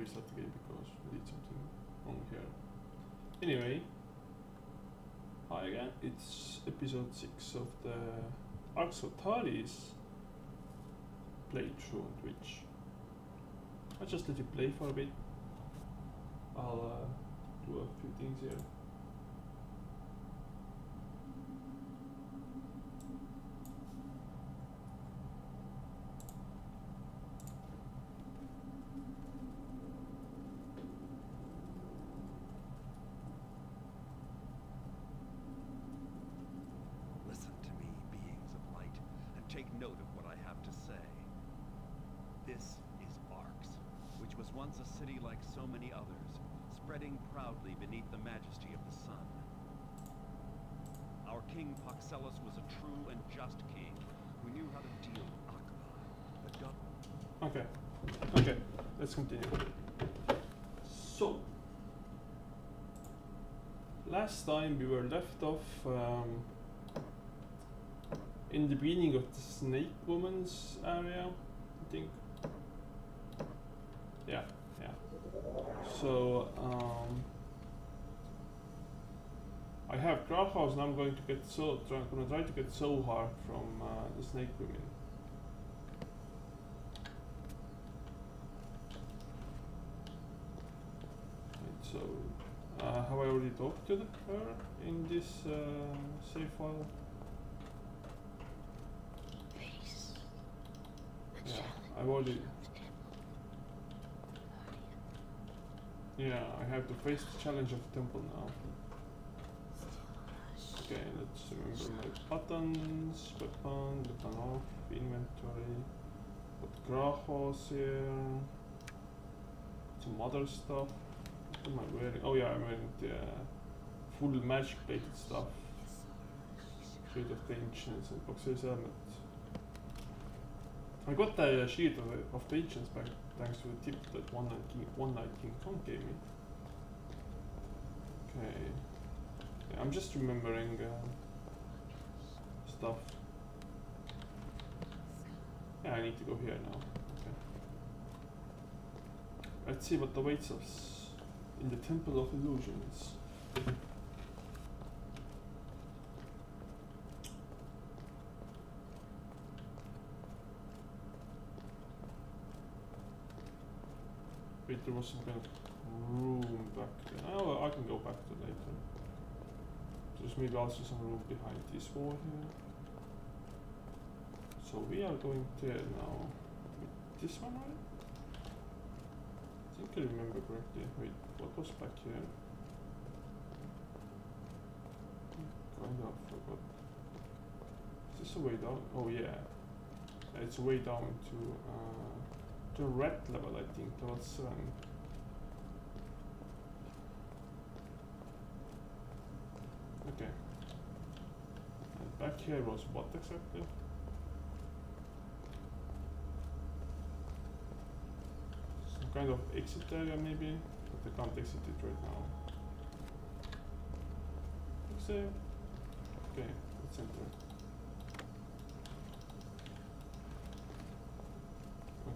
restart the game because we did something wrong here. Anyway, hi again. It's episode six of the Arx Fatalis playthrough on Twitch. I'll just let it play for a bit. I'll uh, do a few things here. Listen to me, beings of light, and take note of what I have to say. This is Arx, which was once a city like so many others, spreading proudly beneath the majesty of the sun. Our king Poxellus was a true and just king who knew how to deal with Akbaa, the Okay. Okay, let's continue. So, last time we were left off um, in the beginning of the Snake Woman's area, I think. Yeah. So, um, I have Krahoz and I'm going to get so try, gonna try to get Zohark from uh, the Snake Women. Right, so, uh, have I already talked to the, her in this uh, save file? Face Yeah, I've already. of the devil. Guardian. Yeah, I have to face the challenge of the temple now. Okay, let's remember my buttons, weapon, weapon off, inventory, put Krahoz here, some other stuff. What am I wearing? Oh yeah, I'm wearing the uh, full magic plated stuff. Shield of the Ancients and Boxer's Helmet. I got the Shield of the, of the Ancients back thanks to the tip that One Night King, One Night King Kong gave me. Okay. Yeah, I'm just remembering uh, stuff. Yeah, I need to go here now. Okay. Let's see what awaits us in the Temple of Illusions. Wait, there was some kind of room back there. Oh, I can go back to later. There's maybe also some room behind this wall here. So we are going there now. This one, right? I think I remember correctly. Wait, what was back here? Kind of forgot. Is this a way down? Oh yeah. It's way down to uh, the red level, I think, towards seven. Okay. And back here was what exactly? Some kind of exit area maybe, but I can't exit it right now. Exit. Okay, let's enter.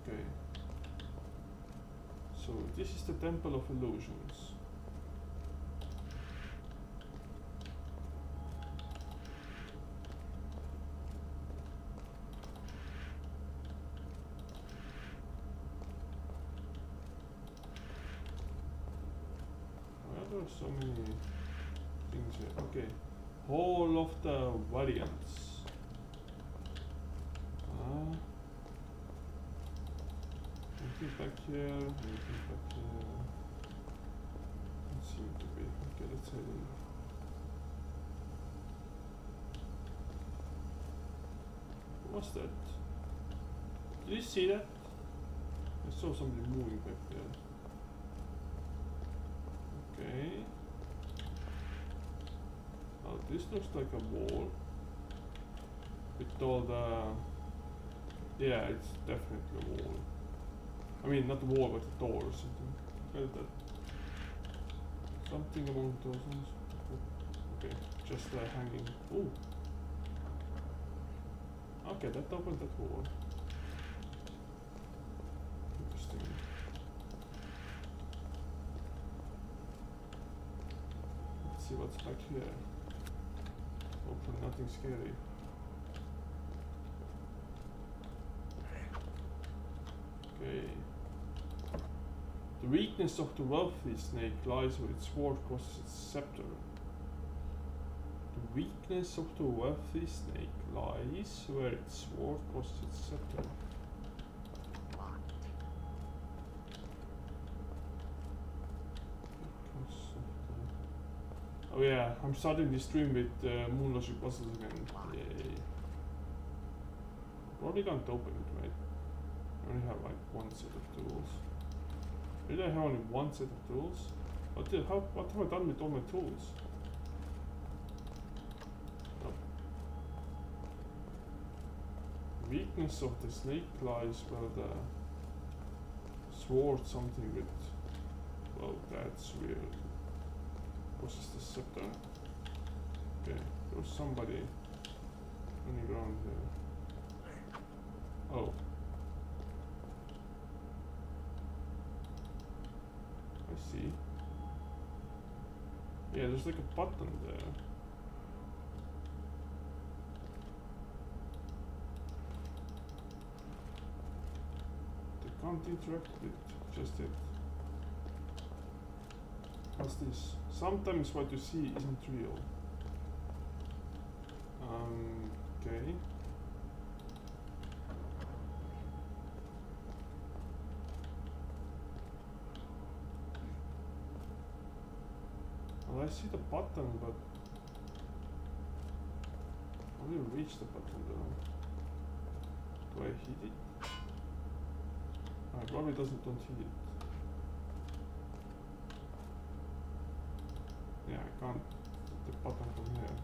Okay. So this is the Temple of Illusions. So many things here? Okay. Hall of the Variants. Ah. Anything back here? Anything back here? Doesn't seem to be. Okay, let's head in. What's that? Did you see that? I saw somebody moving back there. Okay. Oh, this looks like a wall. With all the... Yeah, it's definitely a wall. I mean, not the wall, but the door or something. Something among those ones. Okay, just uh, hanging. Oh. Okay, that opened that wall. Interesting. Let's see what's back here. Hopefully nothing scary. Okay. The weakness of the wealthy snake lies where its sword crosses its scepter. The weakness of the wealthy snake lies where its sword crosses its scepter. Oh yeah, I'm starting the stream with uh, Moon Logic puzzles again. Yay. Probably can't open it, right? I only have like one set of tools. Really, I have only one set of tools? What, the, how, what have I done with all my tools? Weakness of the snake lies where the sword something with... Well, that's weird. What's the scepter? Okay, there's somebody running around here. Oh. See. Yeah, there's like a button there. They can't interact with it, just it. What's this? Sometimes what you see isn't real. Um, okay. Well, I see the button, but I you reach the button though? Do I hit it? I probably doesn't don't hit it. Yeah, I can't hit the button from here.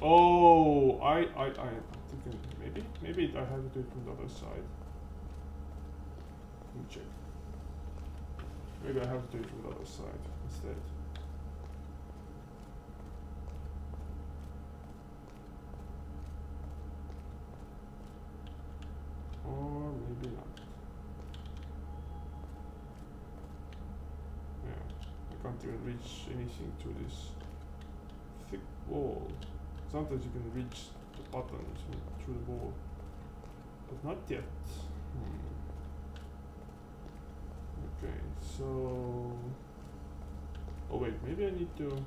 Oh, I, I, I, I'm thinking maybe, maybe I have to do it from the other side. Let me check. Maybe I have to do it from the other side instead. Or maybe not. Yeah, I can't even reach anything to this thick wall. Sometimes you can reach the buttons through the wall, but not yet. Hmm. So. Oh wait, maybe I need to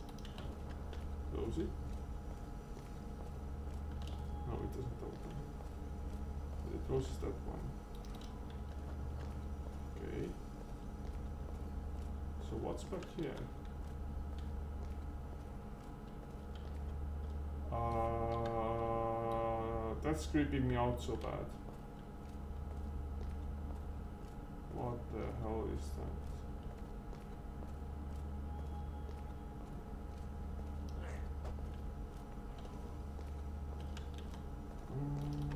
close it. No, it doesn't open. It closes that one. Okay. So what's back here? Uh, that's creeping me out so bad. What the hell is that? Mm.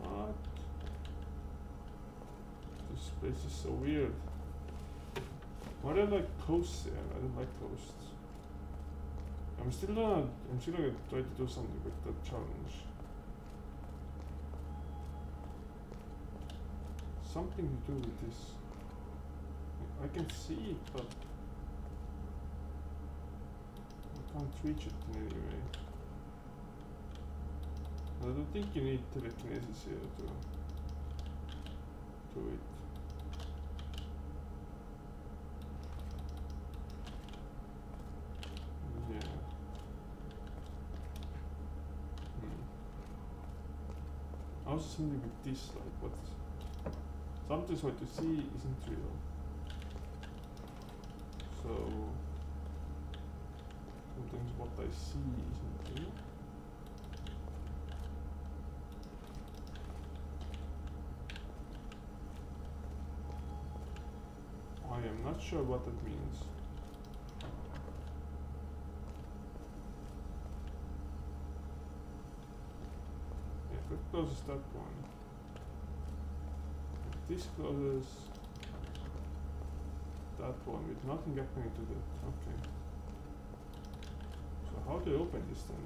What? This place is so weird. Why do I like posts there? I don't like posts. I'm still gonna I'm still gonna try to do something with that challenge. Something to do with this. I can see it, but I can't reach it in any way. I don't think you need telekinesis here to do it. Yeah. Hmm. Also something with this, like what sometimes what you see isn't real. So sometimes what I see isn't real. I am not sure what that means. Yeah, that closes that one. This closes that one with nothing happening to that. Okay. So how do I open this then?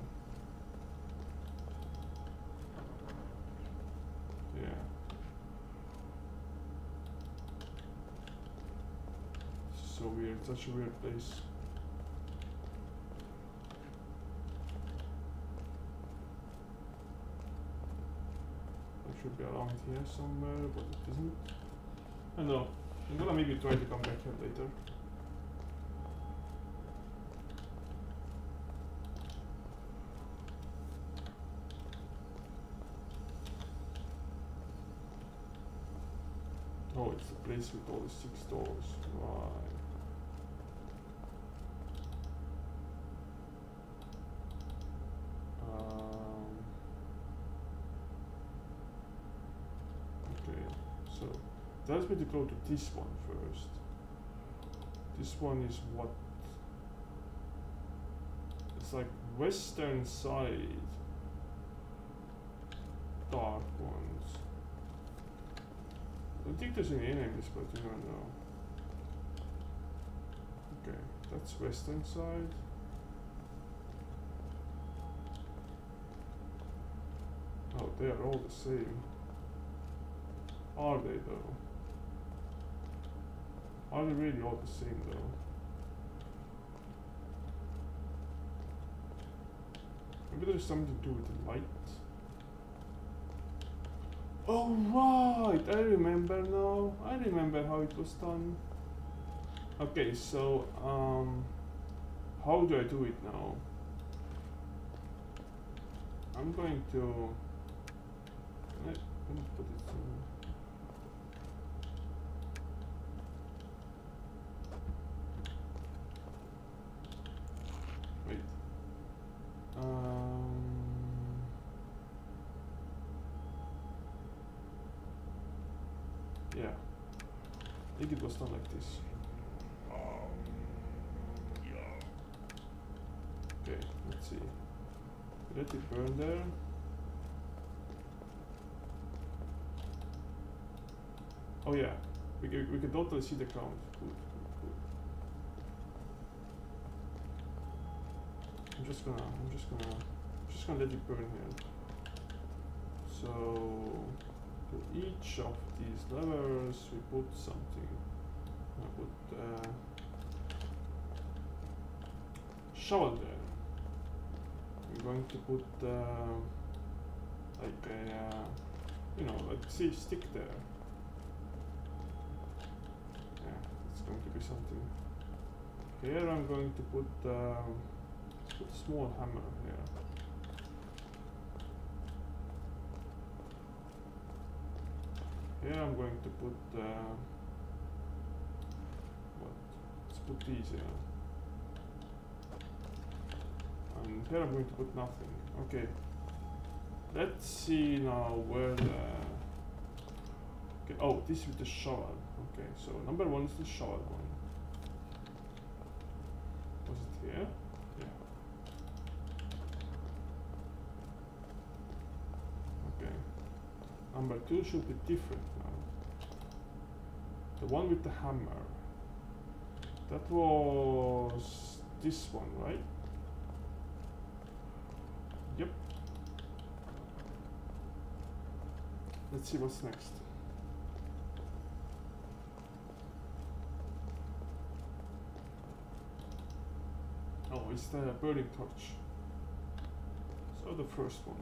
Yeah. So so weird, such a weird place. It should be around here somewhere, but it isn't. I know. I'm gonna maybe try to come back here later. Oh, it's a place with all the six doors. Right. Um, okay, so tells me to go to this one first. This one is what? It's like western side. Dark ones. I don't think there's any enemies, but you don't know. Okay, that's western side. Oh, they are all the same. Are they though? Are they really all the same though? Maybe there's something to do with the light. Oh right, I remember now. I remember how it was done. Okay, so um, how do I do it now? I'm going to. Can I put burn there. Oh yeah, we can, we can totally see the good. I'm just gonna, I'm just gonna, I'm just gonna let it burn here. So to each of these levers we put something. I put uh, shovel there. I'm going to put uh, like a uh, you know see stick there. Yeah, it's going to be something. Here I'm going to put um, put a small hammer here. Here I'm going to put uh, what? Let's put these here. Here I'm going to put nothing. Okay. Let's see now where the Okay, oh this with the shovel. Okay, so number one is the shovel one. Was it here? Yeah. Okay. Number two should be different now. The one with the hammer. That was this one, right? Yep. Let's see what's next. Oh, it's the burning torch. So the first one.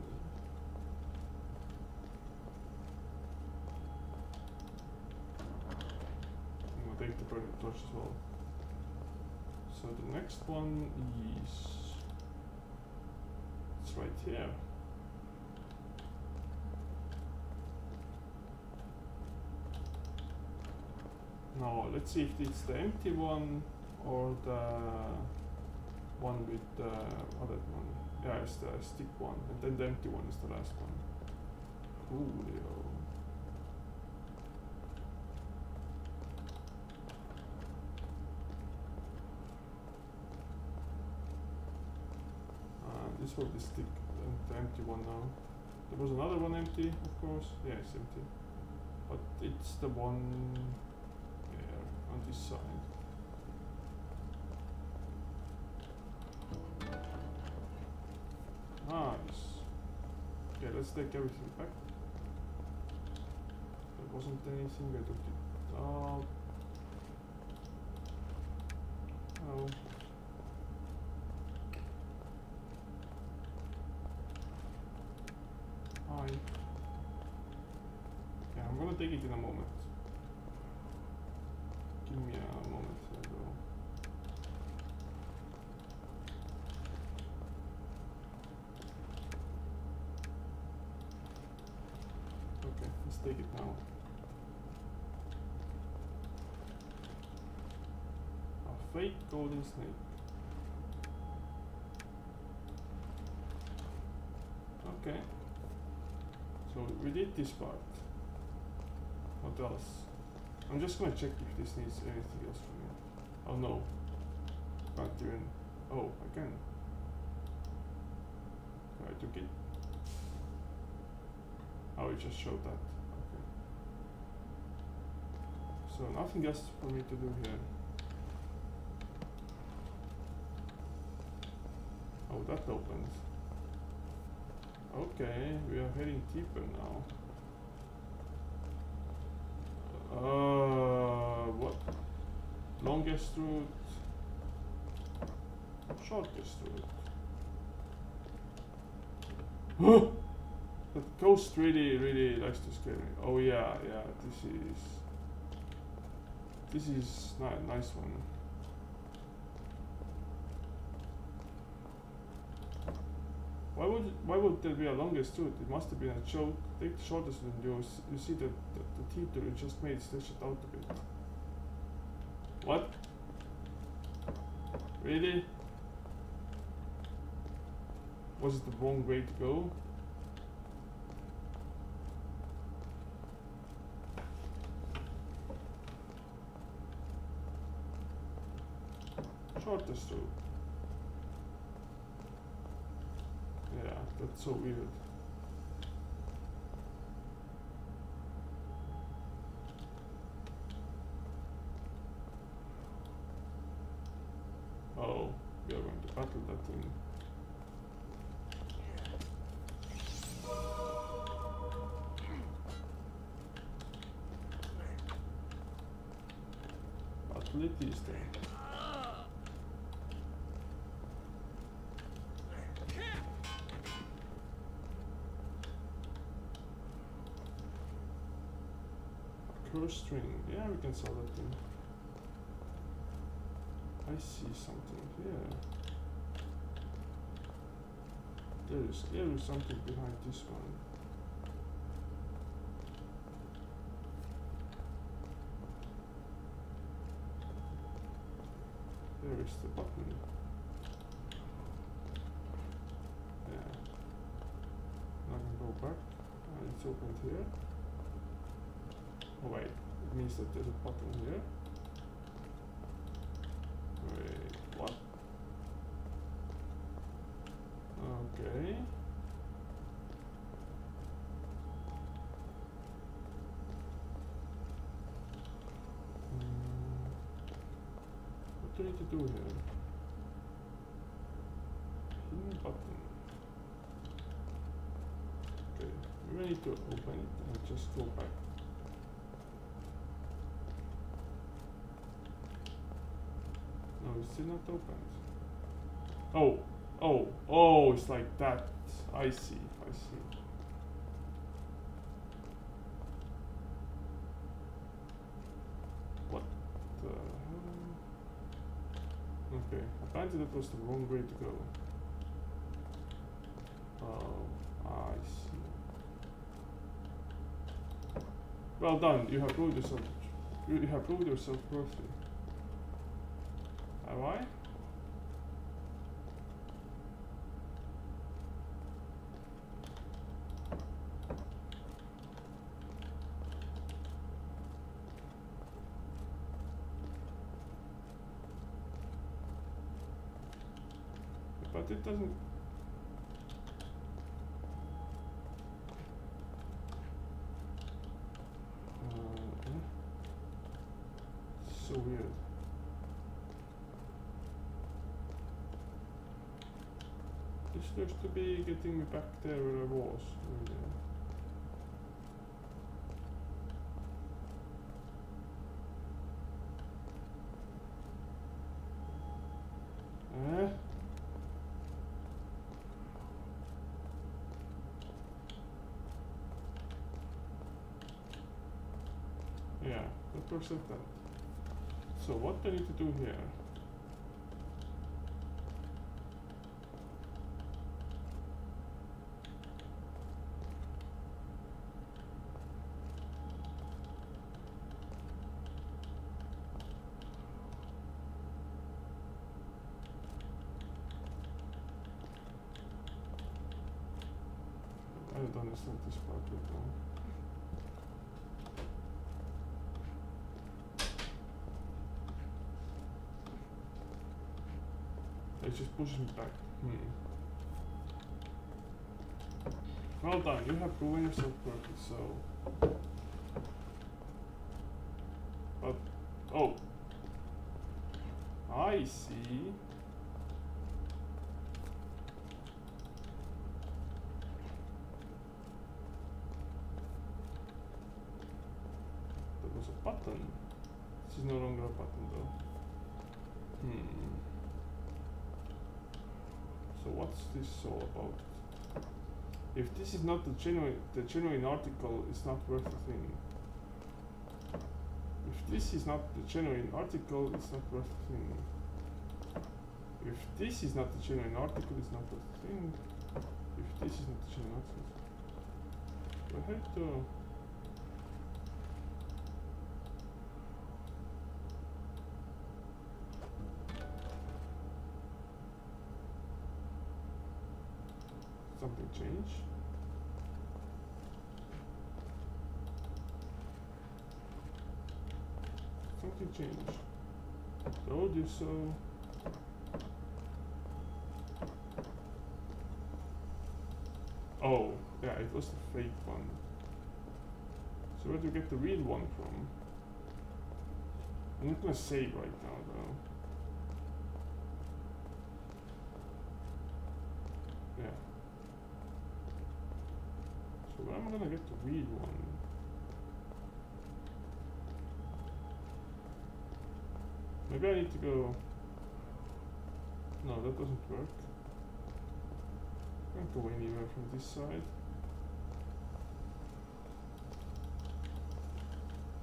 I'm gonna take the burning torch as well. So the next one is it's right here. Now let's see if it's the empty one or the one with the other one. Yeah, it's the stick one, and then the empty one is the last one. Coolio. Uh, this was the stick, and the empty one now. There was another one empty, of course. Yeah, it's empty. But it's the one this side. Nice. Okay, let's take everything back. There wasn't anything, I took it out. Oh. Hi. Yeah, I'm gonna take it in a moment. Give me a moment here, though. Okay, let's take it now. A fake golden snake. Okay. So we did this part. What else? I'm just gonna check if this needs anything else from me. Oh no. Can't even. Oh, I can. I took it. Oh, it just showed that. Okay. So nothing else for me to do here. Oh, that opens. Okay, we are heading deeper now. Uh, what? Longest route? Shortest route? that ghost really, really likes to scare me. Oh yeah, yeah, this is... This is not a nice one. Why would why would there be a longest route? It must have been a joke. Take the shortest route. You you see that the, the tutor just made stretch it out a bit. What? Really? Was it the wrong way to go? Shortest route. Yeah, that's so weird. Oh, we are going to battle that thing. Battle it is then. Eh? Curse string. Yeah, we can sell that thing. I see something here. There is clearly something behind this one. There is the button. Yeah. Now I can go back. Uh, it's opened here. Oh wait, means that there's a button here. Wait, what? Okay. Hmm. What do I need to do here? Hidden button. Okay, we need to open it and just go back. No, it's still not opened. Oh, oh, oh, it's like that. I see, I see. What the hell? Okay, apparently that was the wrong way to go. Oh, I see. Well done, you have proved yourself. You have proved yourself worthy. But it doesn't. getting me back there where I was? Really? Yeah, that works that. So what do I need to do here? Pushes me back. Hmm. Well done, you have proven yourself perfect, so. But, oh. I see. There was a button. This is no longer a button though. Hmm. So what's this all about? If this is not the genuine the genuine article, it's not worth a thing. If this is not the genuine article, it's not worth a thing. If this is not the genuine article, it's not worth a thing. If this is not the genuine article, I have to? Something change? Something change. Told you so. Oh, yeah, it was the fake one. So where do you get the real one from? I'm not gonna save right now though. Yeah. So where am I gonna get the real one? Maybe I need to go. No, that doesn't work. Can't go anywhere from this side.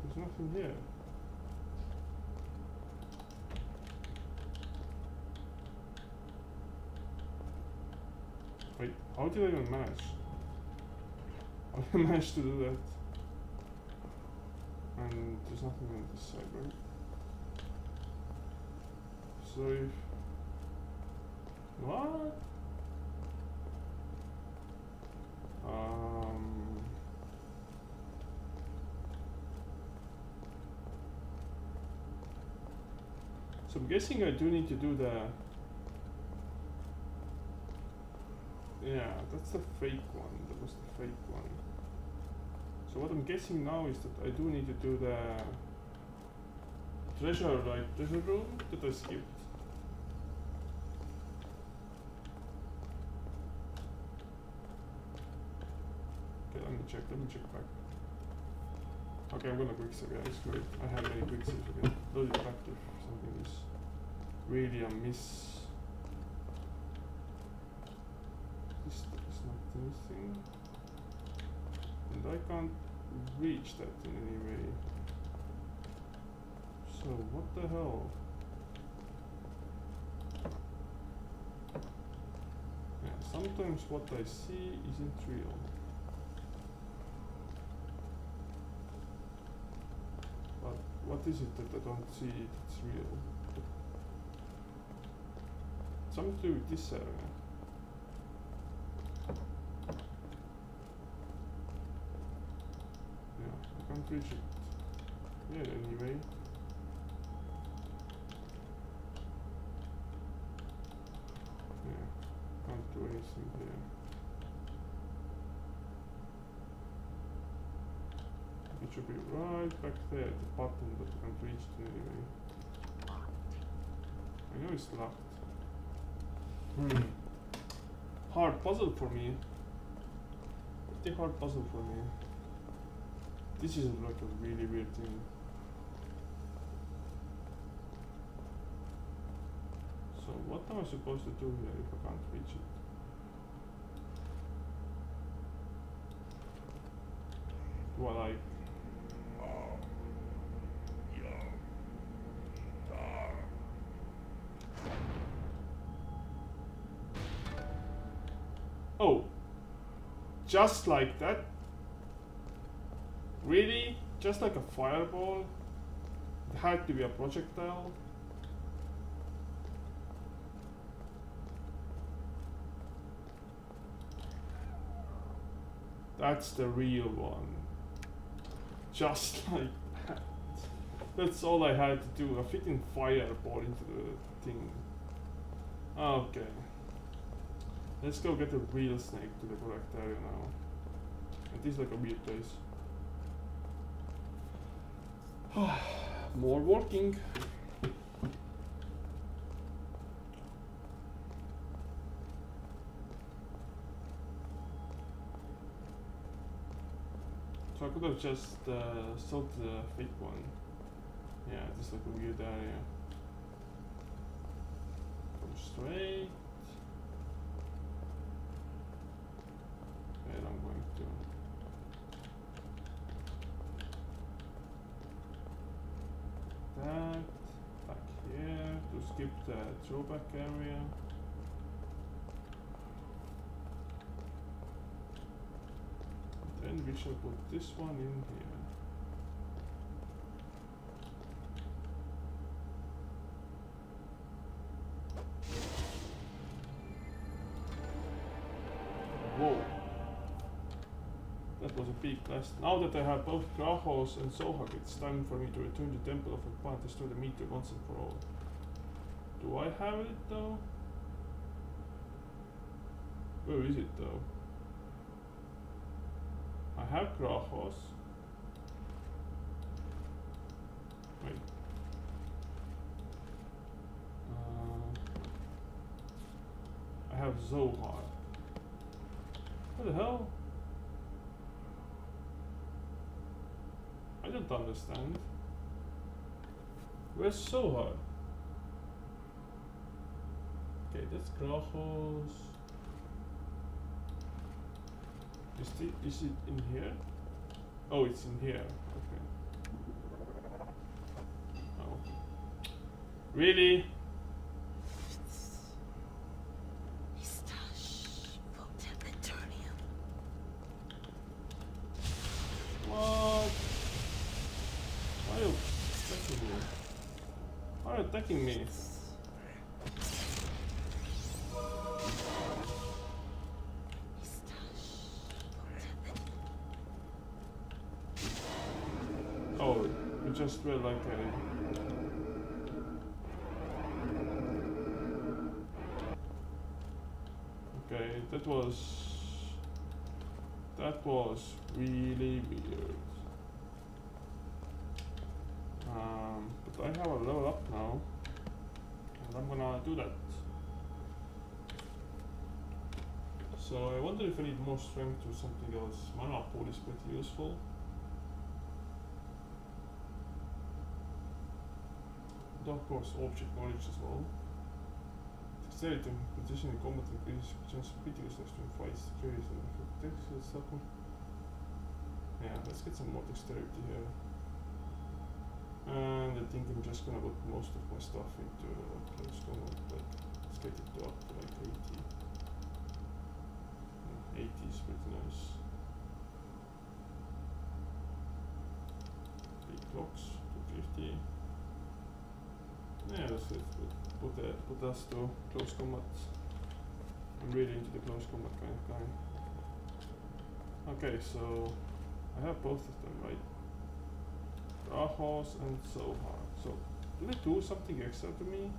There's nothing here. Wait, how did I even manage? How did I manage to do that? And there's nothing on this side, right? So if... What? Um... So I'm guessing I do need to do the... Yeah, that's the fake one. That was the fake one. So what I'm guessing now is that I do need to do the treasure like treasure room that I skipped. Okay, let me check, let me check back. Okay, I'm gonna quick save, yeah, it's great. I have many quick saves again. Load it back if something is really a miss. This is not anything. I can't reach that in any way. So what the hell? Yeah, sometimes what I see isn't real. But what is it that I don't see that's real? Something to with this area. Yeah, It. Yeah, anyway. Yeah, can't do anything here. It should be right back there, the bottom, but I can't reach it anyway. I know it's locked. Hmm. Hard puzzle for me. Pretty hard puzzle for me. This is like a really weird thing. So what am I supposed to do here if I can't reach it? Do I like Oh, just like that. Really? Just like a fireball? It had to be a projectile? That's the real one. Just like that. That's all I had to do. A freaking fireball into the thing. Okay. Let's go get the real snake to the correct area now. It is like a weird place. More working. So I could have just uh, sold the fake one. Yeah, it's like a weird area. Go straight. And I'm going to that back here to skip the throwback area. Then we shall put this one in here. Now that I have both Krahoz and Zohark, it's time for me to return to Temple of Akbaa to the meteor once and for all. Do I have it though? Where is it though? I have Krahoz. Wait. Uh, I have Zohark. What the hell? I understand. Where's Zohark? Okay, that's Krahoz. Is, the, is it in here? Oh, it's in here. Okay. Oh. Really? Pistache Votem Eternium. What? Why are you attacking me? Why are you attacking me? Oh, you just were like a. Okay, that was. That was really weird. Um, but I have a level up now. I'm do that. So I wonder if I need more strength or something else. Mana pool is pretty useful. And of course object knowledge as well. Dexterity and position in combat increases chance of beating to fights, carries and yourself. Yeah, let's get some more dexterity here. And I think I'm just gonna put most of my stuff into close combat, but let's get it to up to like 80. 80 is pretty nice. Big clocks, 250. Yeah, that's it. Put, uh, put us to close combat. I'm really into the close combat kind of guy. Okay, so I have both of them, right? Krahoz and Zohark. So, do they do something extra to me?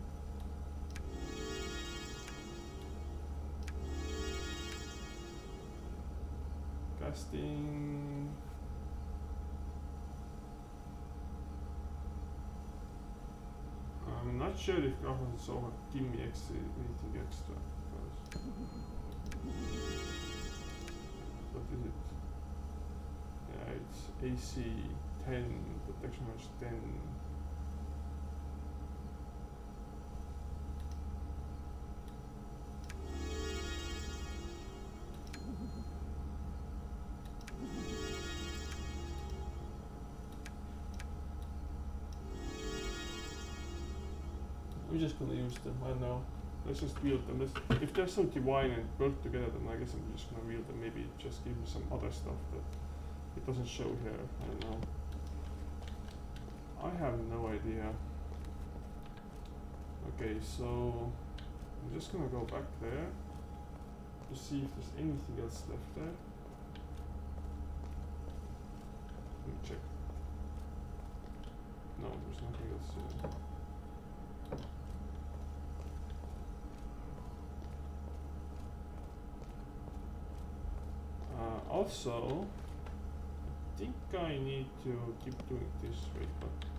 Casting. I'm not sure if Krahoz and Zohark give me extra, anything extra. What is it? Yeah, it's AC 10, protection range 10. I'm just gonna use them, I know. let's just wield them. Let's, if they're so divine and built together, then I guess I'm just gonna wield them. Maybe just give me some other stuff that it doesn't show here. I don't know. I have no idea. Okay, so I'm just gonna go back there to see if there's anything else left there. Let me check. No, there's nothing else here. Uh, also, I think I need to keep doing this way, but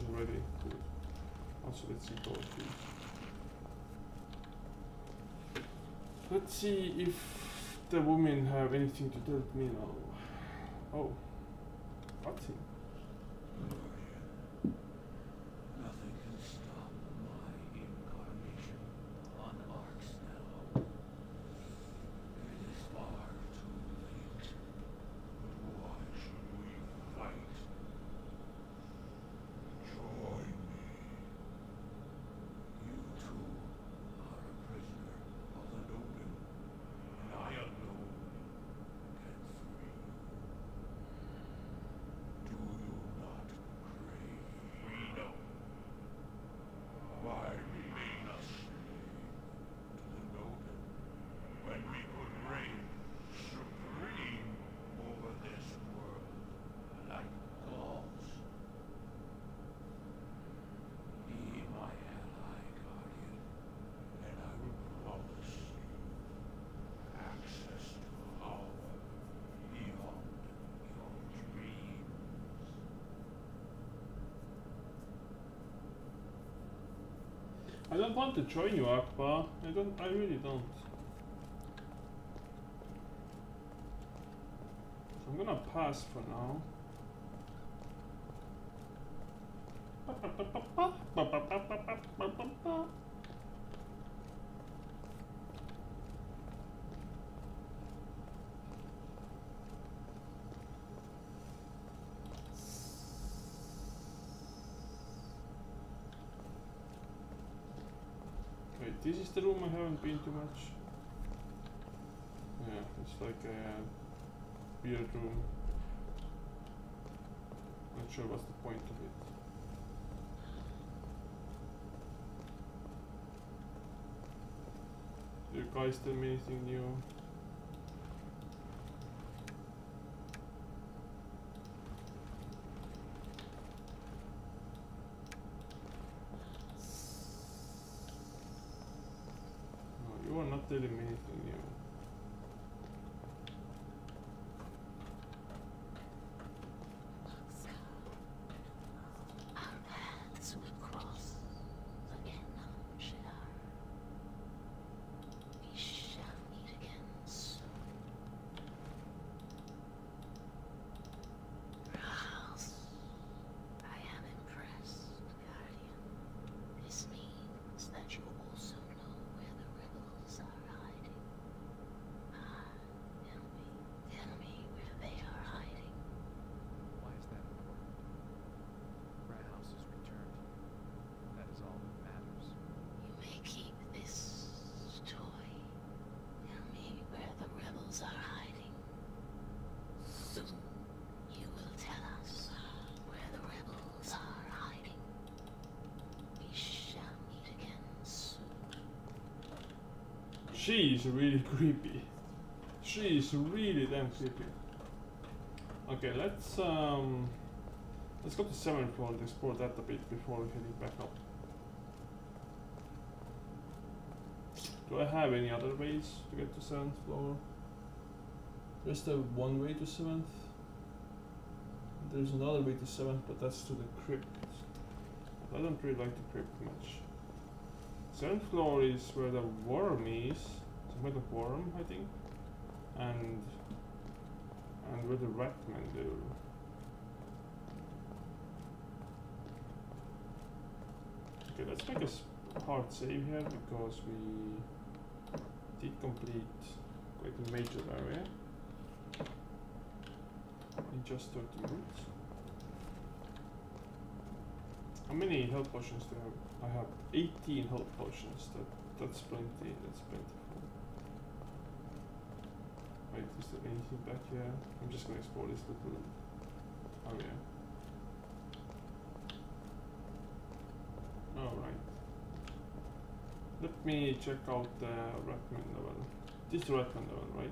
Are ready. Good. Also, let's see both these. Let's see if the women have anything to tell me now. Oh, nothing. Nothing can stop my incarnation on Arx now. It is far too late. But why should we fight? Join me. You two are a prisoner of the Noden, and I alone can free you. Do you not crave freedom? Why remain a slave to the Noden when we could reign supreme over this world like gods? Be my ally, Guardian, and I will promise you access to power beyond your dreams. I don't want to join you, Akbaa. I don't. I really don't. So I'm gonna pass for now. Wait, this is the room I haven't been to much. Yeah, it's like a weird room. Not sure what's the point of it. Do you guys tell me anything new? No, you are not telling me anything new. Our paths will cross again, Shaegar. We shall meet again soon. Perhaps I am impressed, Guardian. This means that you also know where the rebels are hiding. Ah, tell me, tell me where they are hiding. Why is that important? Rat House is returned. That is all that matters. You may keep this toy. Tell me where the rebels are hiding. Soon you will tell us where the rebels are hiding. We shall meet again soon. She is really creepy. She is really damn creepy. Okay, let's um let's go to seventh floor and explore that a bit before we heading back up. Do I have any other ways to get to seventh floor? There's the one way to seventh. There's another way to seventh, but that's to the crypt. I don't really like the crypt much. Seventh floor is where the worm is. Some kind of worm, I think. And and where the Ratman do? Okay, let's make a hard save here because we did complete quite a major area in just 30 minutes. How many health potions do I have? I have 18 health potions. That that's plenty. That's plentiful. Wait, is there anything back here? I'm just gonna explore this little Oh yeah. Alright. Let me check out the Ratman level. This is Ratman level, right?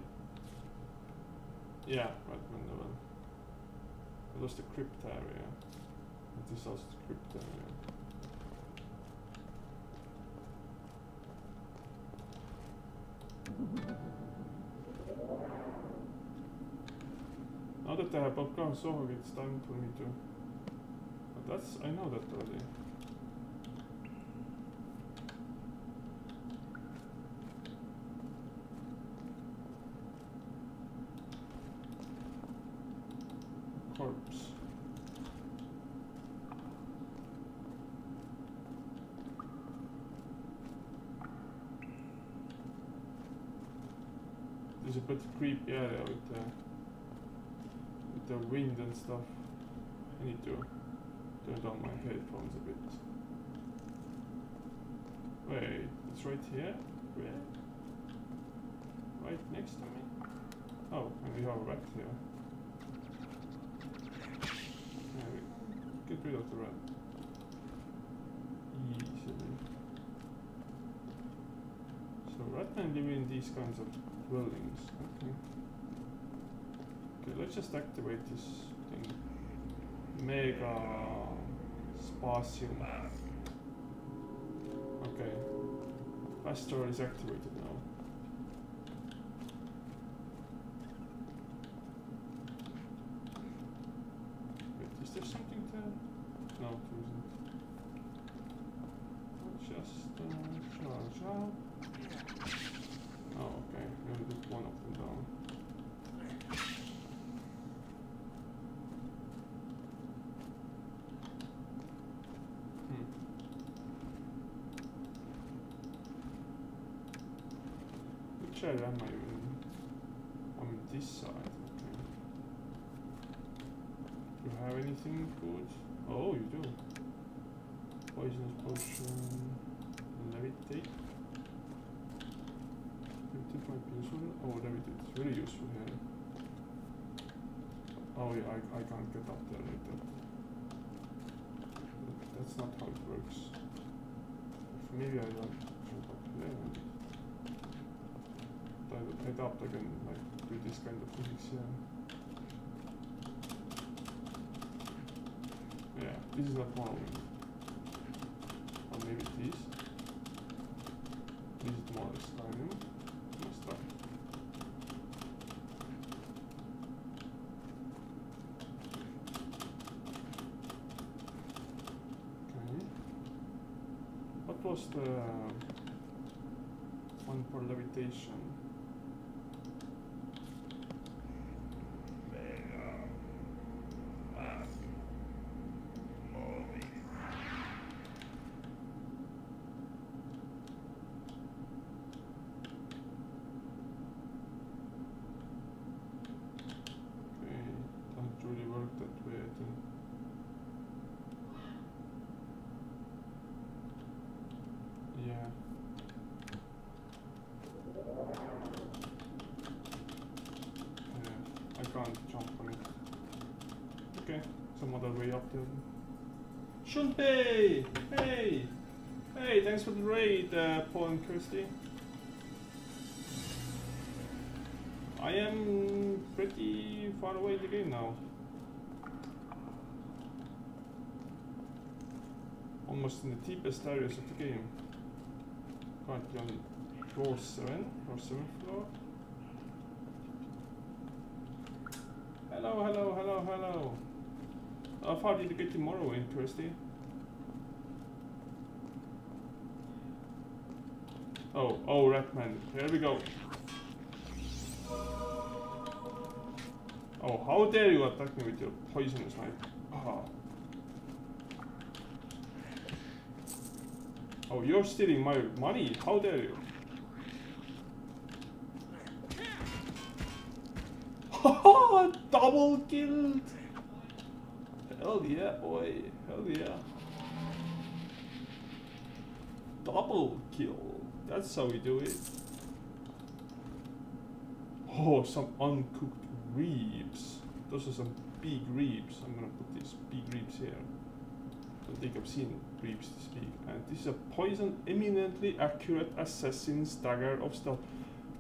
Yeah, Ratman level. It was the crypt area. This is also the crypt area. Now that I have popcorn so it's time for me to... But that's... I know that already. Creepy area with the with the wind and stuff. I need to turn down my headphones a bit. Wait, it's right here? Where? Right next to me? Oh, and we have a rat here. Yeah, get rid of the rat. Easily. So ratmen live in these kinds of dwellings. Okay. Okay, let's just activate this thing. Mega Spacium. Okay. Fast door is activated now. Wait, is there something to... No, there isn't. Let's just uh, charge out. Oh, okay. We only took one of them down. Hmm. Area am I in? I'm in this side, okay. Do you have anything good? Oh, you do. Poisonous potion. Levitate. Levitate be useful. Oh, levitate is really useful here. Oh yeah, I, I can't get up there like. That- That's not how it works. Maybe I don't jump up there and I, I can like do this kind of physics. Yeah, this is not them. Or maybe it is. This is more. Okay. What was the um, one for levitation? Mega. Mask. Molly. Okay, doesn't really work that way, I think. Yeah. Jump on it. Okay, some other way up there. Shunpei! Hey! Hey, thanks for the raid, uh, Paul and Kirsty. I am pretty far away in the game now. Almost in the deepest areas of the game. Currently on floor 7 or 7th floor. Hello, hello, hello, hello. Did you get tomorrow in Kirsty? Oh, oh, Ratman. Here we go. Oh, how dare you attack me with your poisonous knife? Ah. Oh, you're stealing my money. How dare you? Double killed. Hell yeah, boy. Hell yeah. Double kill. That's how we do it. Oh, some uncooked ribs. Those are some big ribs. I'm gonna put these big ribs here. I don't think I've seen ribs this big. And this is a poison eminently accurate assassin's dagger of stealth.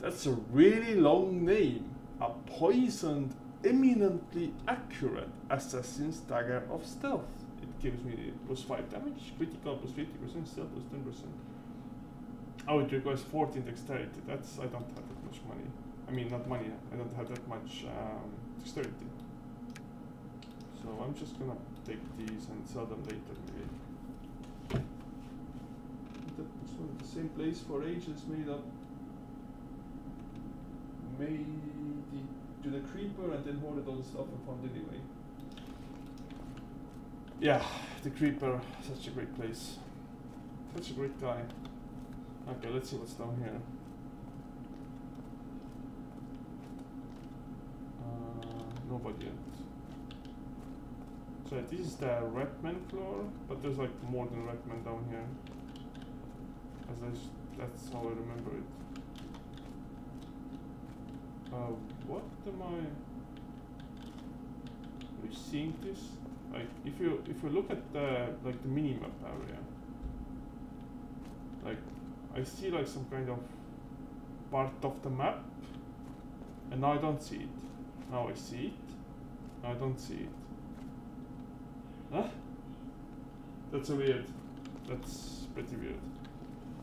That's a really long name. A poisoned eminently accurate assassin's dagger of stealth. It gives me plus 5 damage, critical plus 50%, stealth plus 10%. Oh, it requires 14 dexterity. That's, I don't have that much money. I mean, not money, I don't have that much um, dexterity. So I'm just gonna take these and sell them later, maybe. The same place for ages, made up. Made to the creeper and then hoarded all the stuff and found anyway. Yeah, the creeper, such a great place. Such a great guy. Okay, let's see what's down here. Uh, nobody yet. So this is the Redman floor, but there's like more than Redman down here. As I that's how I remember it. Uh, what am I? Are you seeing this? Like, if you if you look at the like the minimap area, like I see like some kind of part of the map, and now I don't see it. Now I see it. Now I don't see it. Huh? That's a weird. That's pretty weird.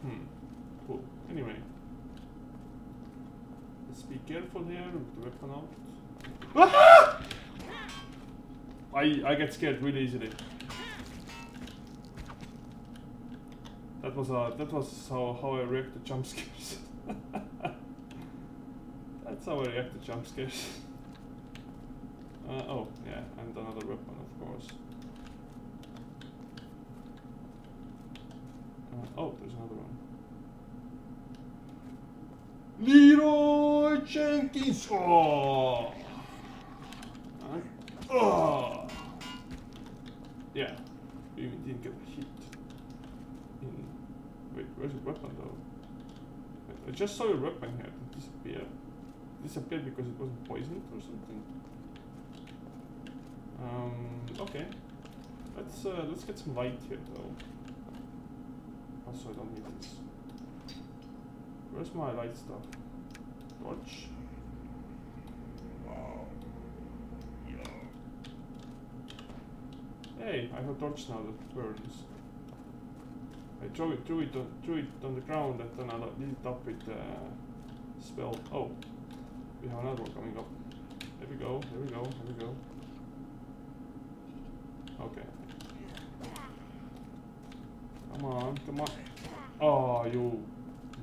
Hmm. Cool. Anyway. Let's be careful here with the weapon out. Ah! I I get scared really easily. That was uh that was how how I react to jump scares. That's how I react to jump scares. Uh, oh yeah, and another weapon of course. Uh, oh, there's another one. Leroy Jenkins. Oh. Oh. Yeah, we didn't get hit. In wait, where's the weapon though? I just saw a weapon here that disappeared. Disappeared because it wasn't poisoned or something. Um. Okay. Let's uh, let's get some light here though. Also, I don't need this. Where's my light stuff? Torch. Yo. Hey, I have torch now that burns. I threw it, threw it, on, threw it on the ground and then I lit it up with the spell. Oh, we have another one coming up. There we go, there we go, there we go. Okay. Come on, come on. Oh, you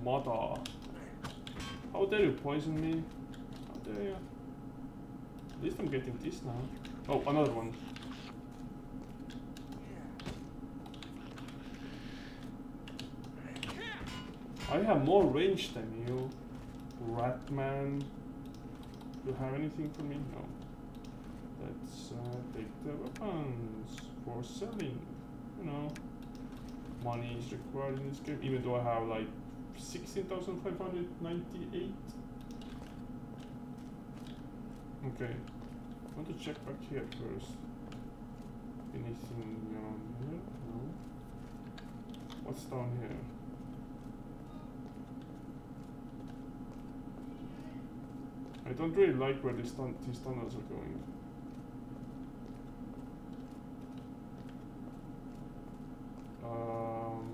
mother. How dare you poison me? How dare you? At least I'm getting this now. Oh, another one. I have more range than you, Ratman. Do you have anything for me? No. Let's uh, take the weapons for selling. You know, money is required in this game, even though I have like 16,598. Okay, I want to check back here first. Anything down here? No. What's down here? I don't really like where these, tun these tunnels are going. Um,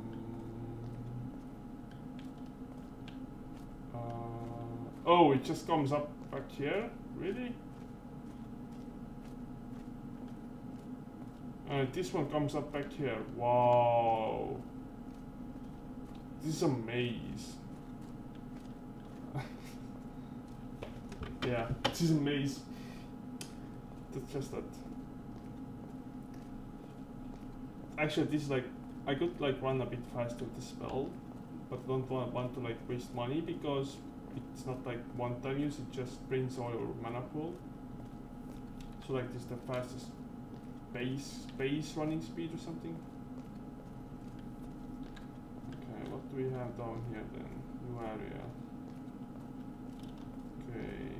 uh, oh, it just comes up back here? Really? Uh, this one comes up back here. Wow. This is a maze. yeah, this is a maze. it's just that. Actually, this is like I could like run a bit faster with the spell, but don't want want to like waste money because it's not like one time use. It just brings all your mana pool. So like this is the fastest base base running speed or something. Okay, what do we have down here then? New area. Okay,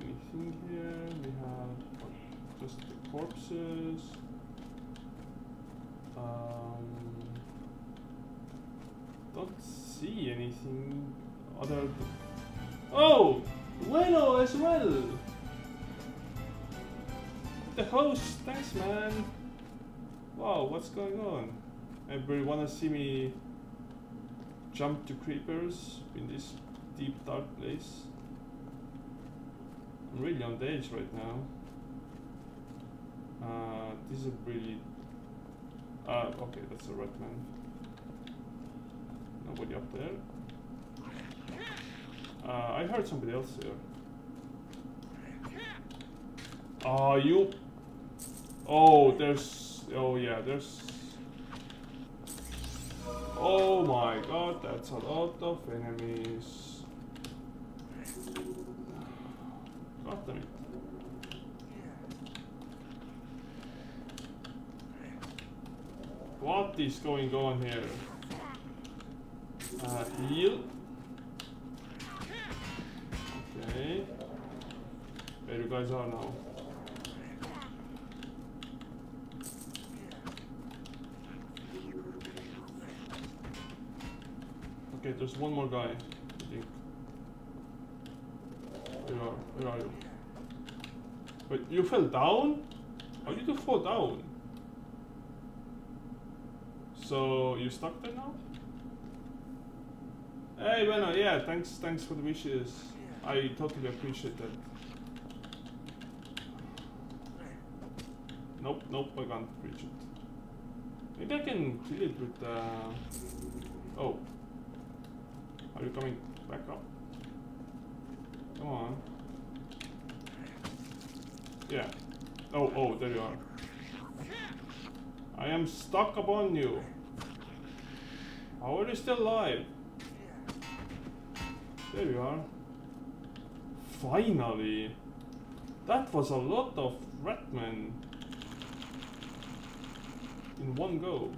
anything here? We have what, just the corpses. Um, don't see anything other. Oh, Bueno as well. The host, thanks man. Wow, what's going on? Everybody wanna see me jump to creepers in this deep dark place? I'm really on the edge right now. Uh, this is really. Uh, okay, that's a red man. Nobody up there. Uh, I heard somebody else there. Ah, you. Oh, there's. Oh, yeah, there's. Oh my god, that's a lot of enemies. God damn it. What is going on here? Uh, heal. Okay. Where you guys are now? Okay, there's one more guy, I think. Where are, where are you? Wait, you fell down? How did you fall down? So, you stuck there now? Hey, Bueno, yeah, thanks, thanks for the wishes. I totally appreciate that. Nope, nope, I can't reach it. Maybe I can kill it with uh Oh. Are you coming back up? Come on. Yeah. Oh, oh, there you are. I am stuck upon you. How are you still alive? There you are. Finally! That was a lot of Ratmen in one go.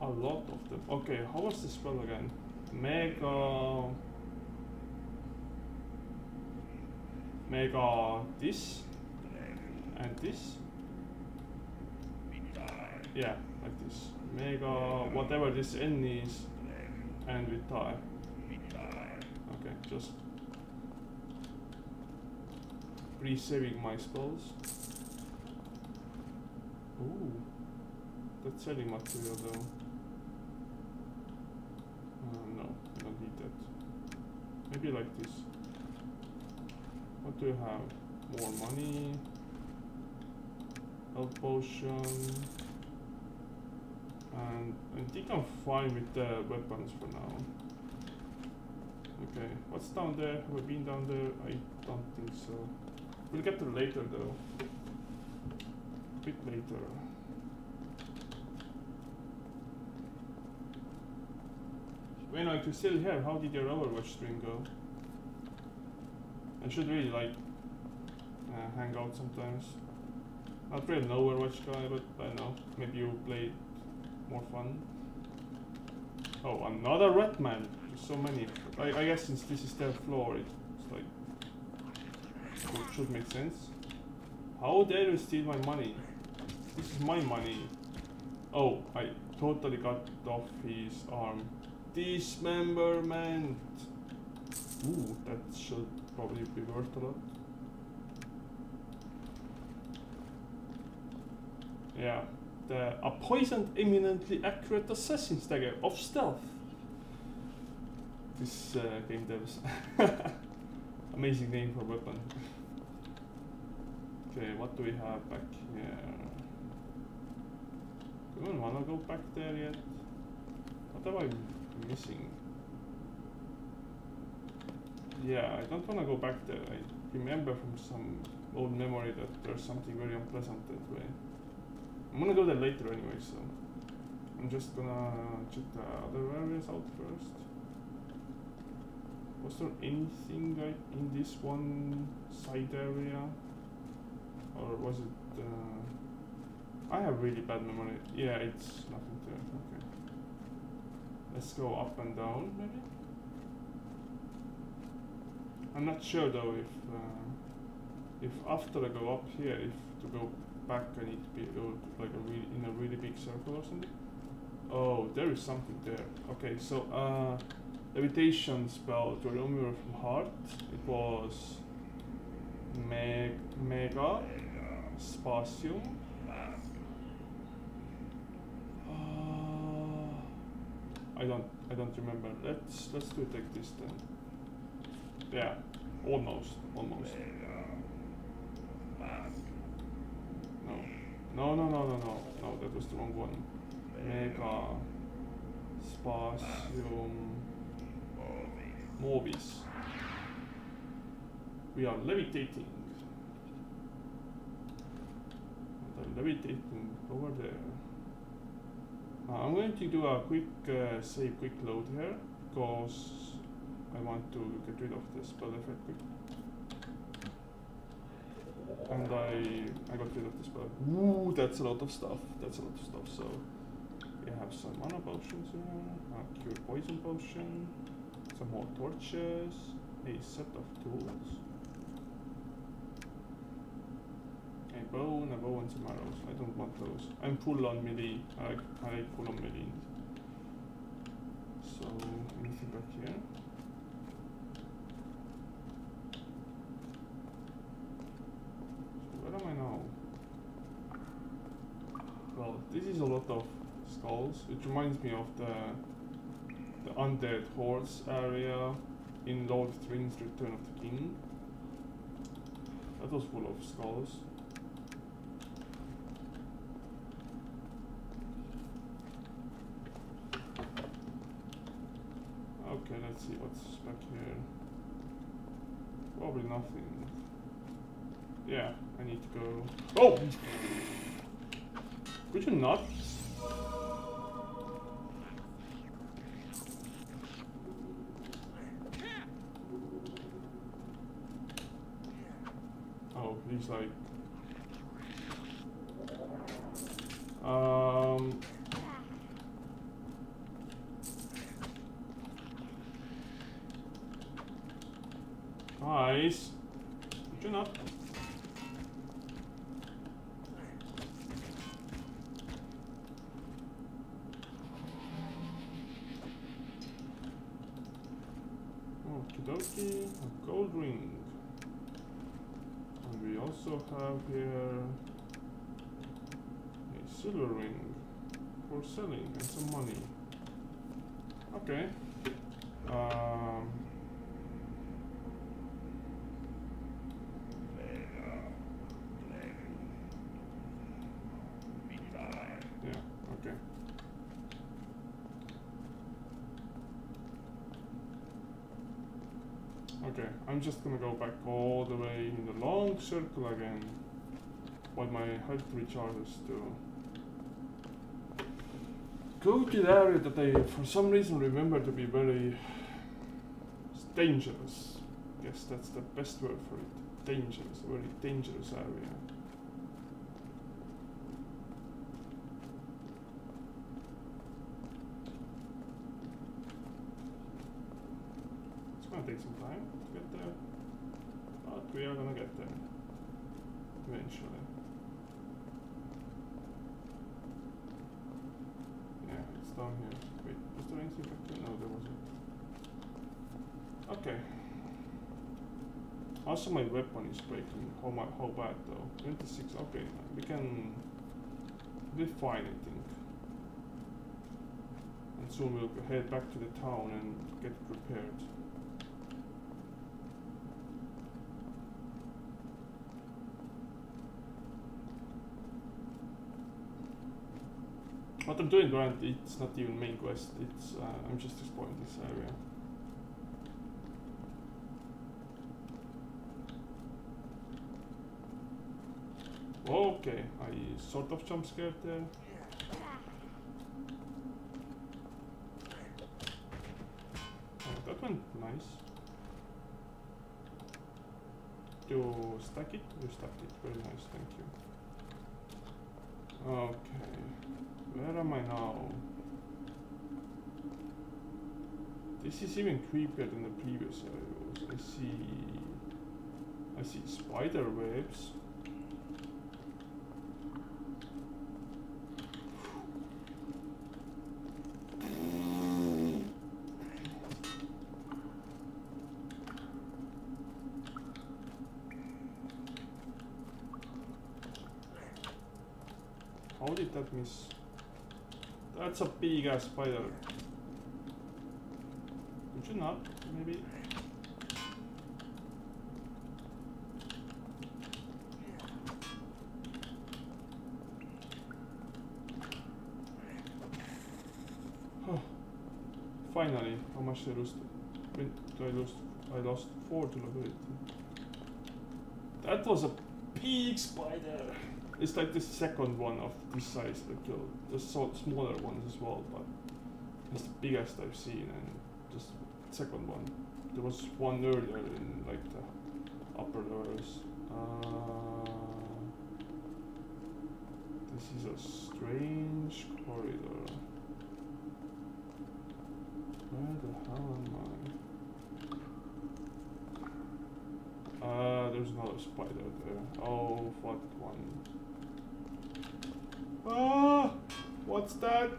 A lot of them. Okay, how was the spell again? Mega. Mega this and this. Yeah, like this. Mega whatever this N is and with tie. Okay, just re-saving my spells. Ooh, that's selling material though. Uh, no, I don't need that. Maybe like this. What do you have? More money. Health potion. And I think I'm fine with the weapons for now. Okay, what's down there? Have we been down there? I don't think so. We'll get to later though. A bit later. When I could still here, how did your Overwatch stream go? I should really like uh, hang out sometimes. Not really an Overwatch guy, but I know. Maybe you play more fun. Oh, another red man. There's so many. I, I guess since this is their floor, like it should make sense. How dare you steal my money? This is my money. Oh, I totally cut off his arm. Dismemberment. Ooh, that should probably be worth a lot. Yeah, the a poisoned, eminently accurate assassin's dagger of stealth. This uh, game devs. Amazing name for weapon. okay, what do we have back here? Do we wanna go back there yet? What am I missing? yeah, I don't wanna go back there. I remember from some old memory that there's something very unpleasant that way. I'm gonna go there later anyway, so I'm just gonna check the other areas out first. Was there anything like in this one side area? Or was it uh, I have really bad memory. Yeah, it's nothing there. Okay. Let's go up and down maybe? I'm not sure though if uh, if after I go up here, if to go back I need to be like a really in a really big circle or something. Oh, there is something there. Okay, so uh, levitation spell to remove from heart. It was meg mega spatial. Uh, I don't I don't remember. Let's let's do it this then. Yeah, almost, almost. No, no, no, no, no, no, no. That was the wrong one. Mega Spacium Movis. We are levitating. Levitating over there. Uh, I'm going to do a quick uh, save, quick load here because I want to get rid of the spell effect quick. And I I got rid of the spell. Ooh, that's a lot of stuff. That's a lot of stuff. So we have some mana potions here, a cure poison potion, some more torches, a set of tools, a bow, and a bow and some arrows. I don't want those. I'm full on melee. I like, I like full on melee. So anything back here? So am I now? Well, this is a lot of skulls. It reminds me of the the undead hordes area in Lord of the Rings: Return of the King. That was full of skulls. Okay, let's see what's back here. Probably nothing. Yeah, I need to go. Oh! Could you not? Oh, he's like. Um. Guys, not? Okie dokie, a gold ring. And we also have here a silver ring for selling and some money. Okay. Um, yeah, okay. Okay, I'm just gonna go back all the way in the long circle again while my health recharges to go to the area that I for some reason remember to be very dangerous. Yes, that's the best word for it. Dangerous, very dangerous area. It's gonna take some time to get there, but we are gonna get there eventually. Yeah, it's down here. Wait, was there anything back there? No, there wasn't. Okay. Also, my weapon is breaking. How my how bad though? 26. Okay, we can. We're fine, I think. And soon we'll head back to the town and get prepared. What I'm doing, Grant, it's not even main quest. It's uh, I'm just exploring this area. Okay, I sort of jump scared there. Oh, that went nice. You stack it? You stacked it. Very nice, thank you. Okay. Where am I now? This is even creepier than the previous areas. I see... I see spider webs. How did that miss? That's a big ass spider. Would you not? Maybe? Finally, how much I lost? When I lost? I lost four to nobility. That was a big spider. It's like the second one of this size that killed. There's so smaller ones as well, but it's the biggest I've seen and just second one. There was one earlier in like the upper levels. Uh, this is a strange corridor. Where the hell am I? Uh, there's another spider there. Oh, what one? Ah! What's that?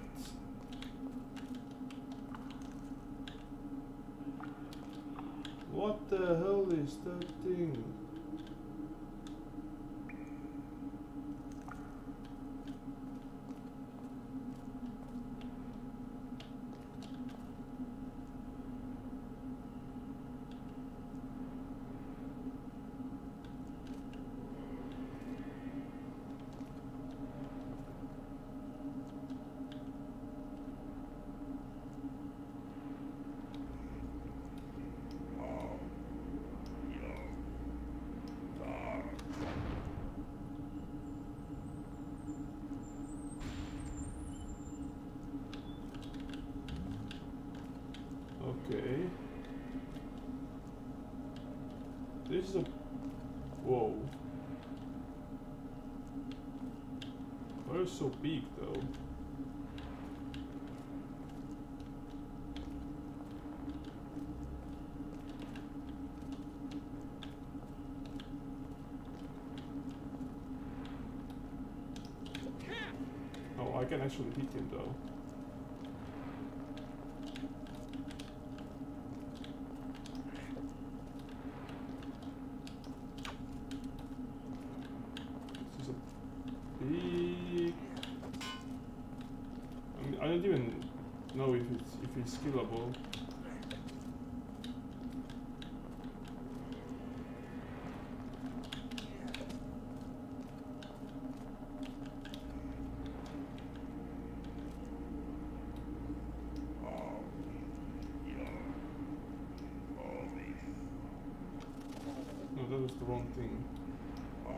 What the hell is that thing? Oh, yo, dark. Okay. This is a. Whoa. Big though? Oh, I can actually hit him though. This is a big. I mean, I don't even know if it's if it's skillable. Yo, all these. No, that was the wrong thing. Oh,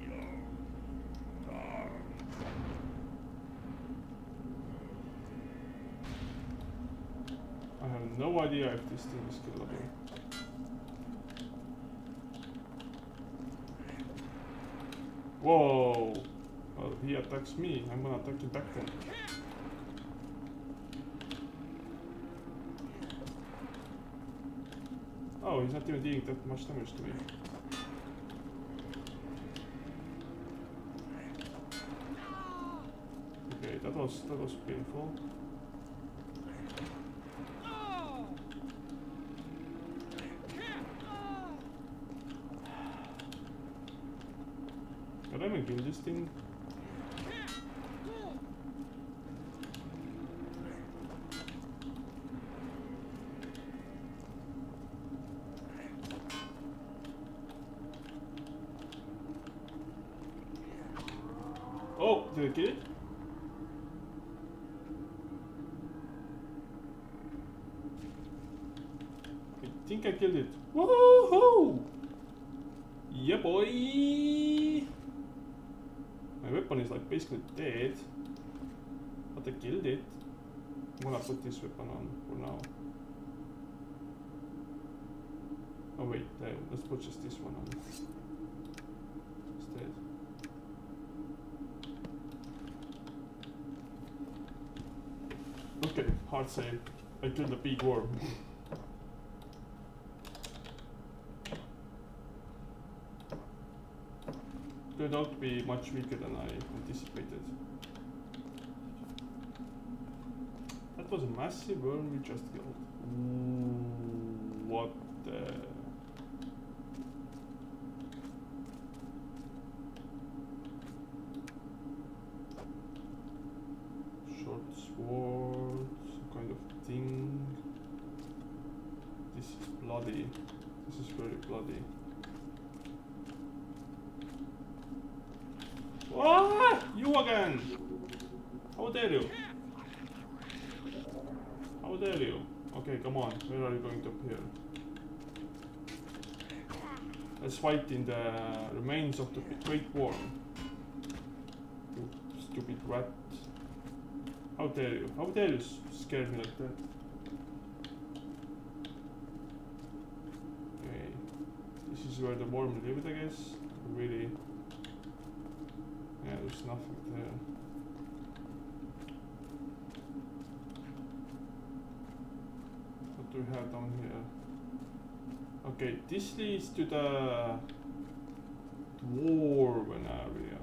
yo, dark. I no idea if this thing is killable. Whoa! Well, he attacks me. I'm gonna attack him back then. Oh, he's not even dealing that much damage to me. Okay, that was that was painful. Can Thing? Oh, did I kill it? I think I killed it. Woohoo! Yeah, boy! My weapon is like basically dead. But I killed it. I'm gonna put this weapon on for now. Oh wait, there, er- let's put just this one on. Instead. Okay, hard save. I killed a big worm. to be much weaker than I anticipated. That was a massive worm we just killed. Ooh, what the... Short sword, some kind of thing. This is bloody. This is very bloody. Ah! You again! How dare you? How dare you? Okay, come on. Where are you going to appear? Let's fight in the of the Great Worm. Oh, you stupid rat. How dare you? How dare you scare me like that? Okay. This is where the worm lived, I guess. Really. Yeah, there's nothing there. What do we have down here? Okay, this leads to the dwarven area.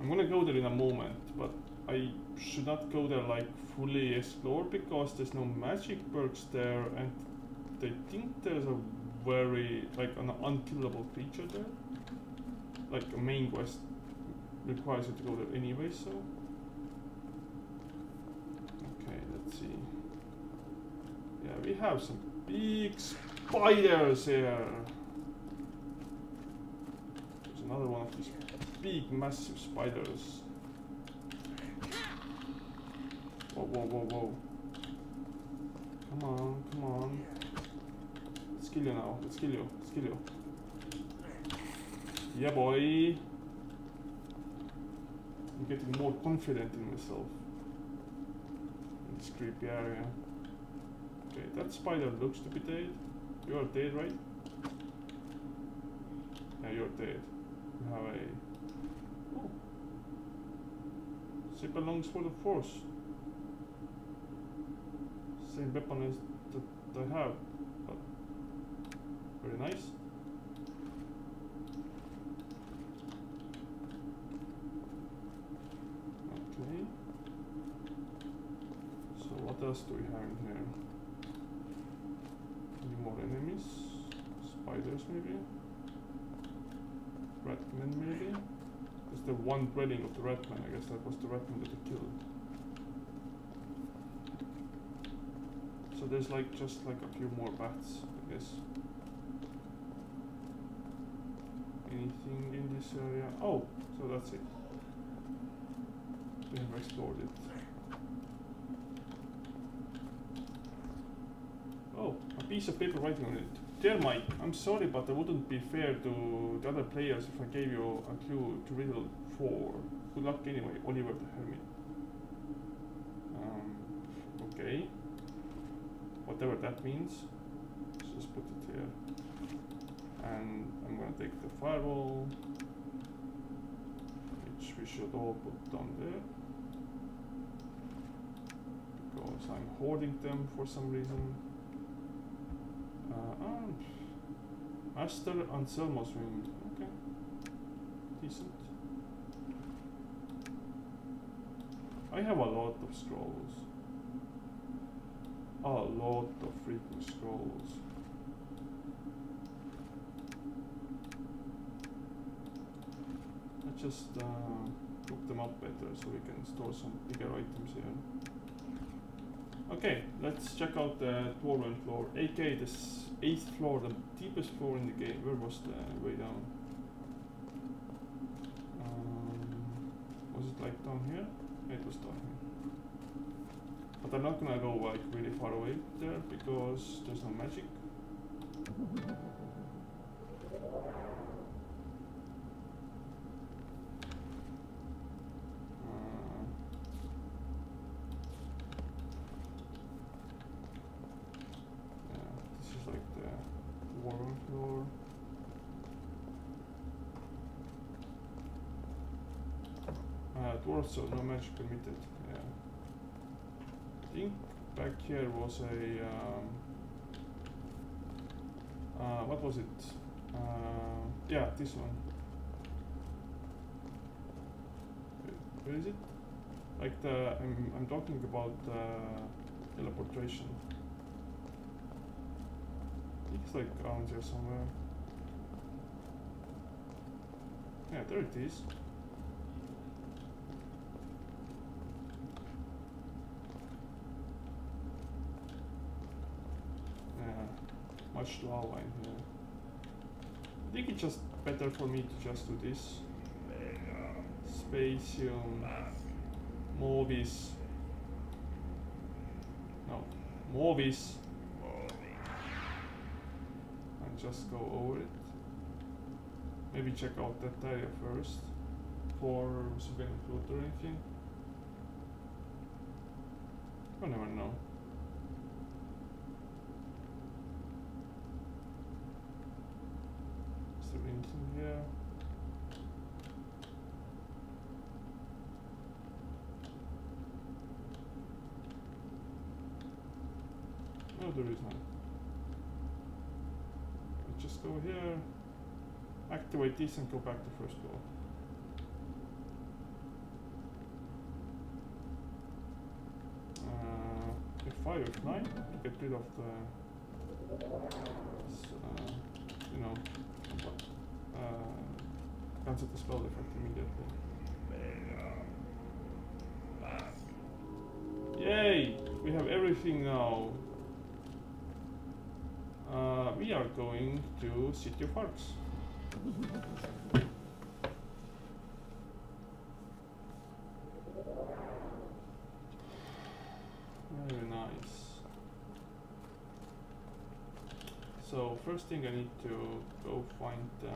I'm gonna go there in a moment, but I should not go there like fully explore because there's no magic perks there and I think there's a very like an unkillable creature there. Like a main quest requires you to go there anyway, so Okay, let's see. Yeah, we have some big spiders here. Another one of these big, massive spiders. Whoa, whoa, whoa, whoa. Come on, come on. Let's kill you now. Let's kill you. Let's kill you. Yeah, boy. I'm getting more confident in myself. In this creepy area. Okay, that spider looks to be dead. You're dead, right? Yeah, you're dead. Have a... Oh. Zipper belongs for the force. Same weapon as that I have. But very nice. Okay. So what else do we have in here? Any more enemies? Spiders maybe? Ratman maybe? There's the one dwelling of the Ratman, I guess that was the Ratman that I killed. So there's like just like a few more bats, I guess. Anything in this area? Oh, so that's it. We have explored it. Oh, a piece of paper writing on it. Dear Mike, I'm sorry, but it wouldn't be fair to the other players if I gave you a clue to riddle 4. Good luck anyway, Oliver the Hermit. Um, okay. Whatever that means. Let's just put it here. And I'm gonna take the firewall, which we should all put down there. Because I'm hoarding them for some reason. Uh, Master Anselmo's ring. Okay. Decent. I have a lot of scrolls. A lot of freaking scrolls. Let's just uh, hook them up better so we can store some bigger items here. Okay, let's check out the dwarven floor, aka the eighth floor, the deepest floor in the game. Where was the way down? Um, was it like down here? It was down here. But I'm not gonna go like really far away there because there's no magic. Floor. Uh, dwarves, so no magic permitted. Yeah. I think back here was a. Um, uh, what was it? Uh, yeah, this one. Where is it? Like the I'm I'm talking about uh, teleportation. It's like around here somewhere. Yeah, there it is. Yeah, much lava in here. I think it's just better for me to just do this. Spatium. Movies. No, Movis. Just go over it. Maybe check out that area first. For Sugan Float or anything. You never know. Is there anything here? No, there is none. Let's just go here, activate this and go back to first floor. Uh, F5, F9 to get rid of the, uh, you know, uh, cancel the spell effect immediately. Yay! We have everything now. Uh, we are going to City of Arx. Very nice. So first thing I need to go find uh,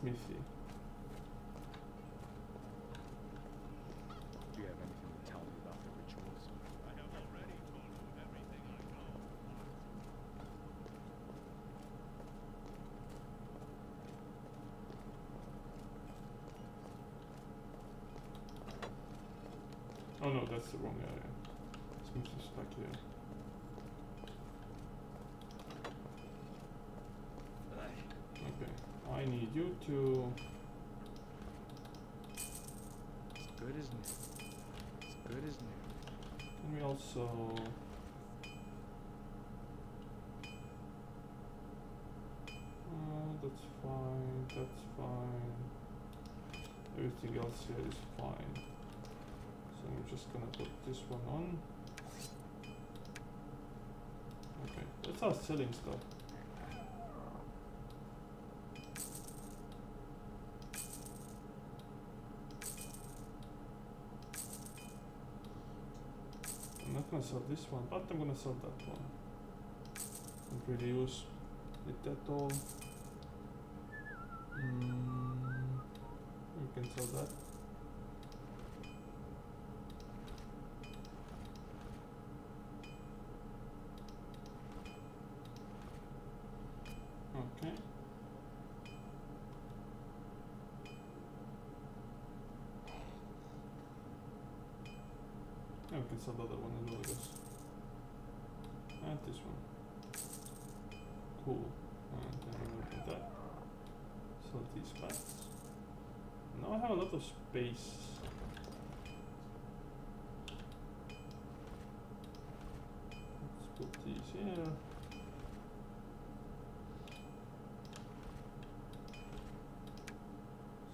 Smithy. Do you have anything to tell me about the rituals? I have already told you everything I know. Oh no, that's the wrong area. Smithy's back here. Okay, I need you to. As good as new. As good as new. Can we also? Uh, that's fine. That's fine. Everything else here is fine. So I'm just gonna put this one on. Okay, let's start selling stuff. I'm not gonna sell this one, but I'm gonna sell that one. Don't really use it at all. Mm, you can sell that. Okay. Yeah, we can sell the other one as well, I guess. And this one. Cool. And then I'm gonna put that. Sell these packs. Now I have a lot of space. Let's put these here.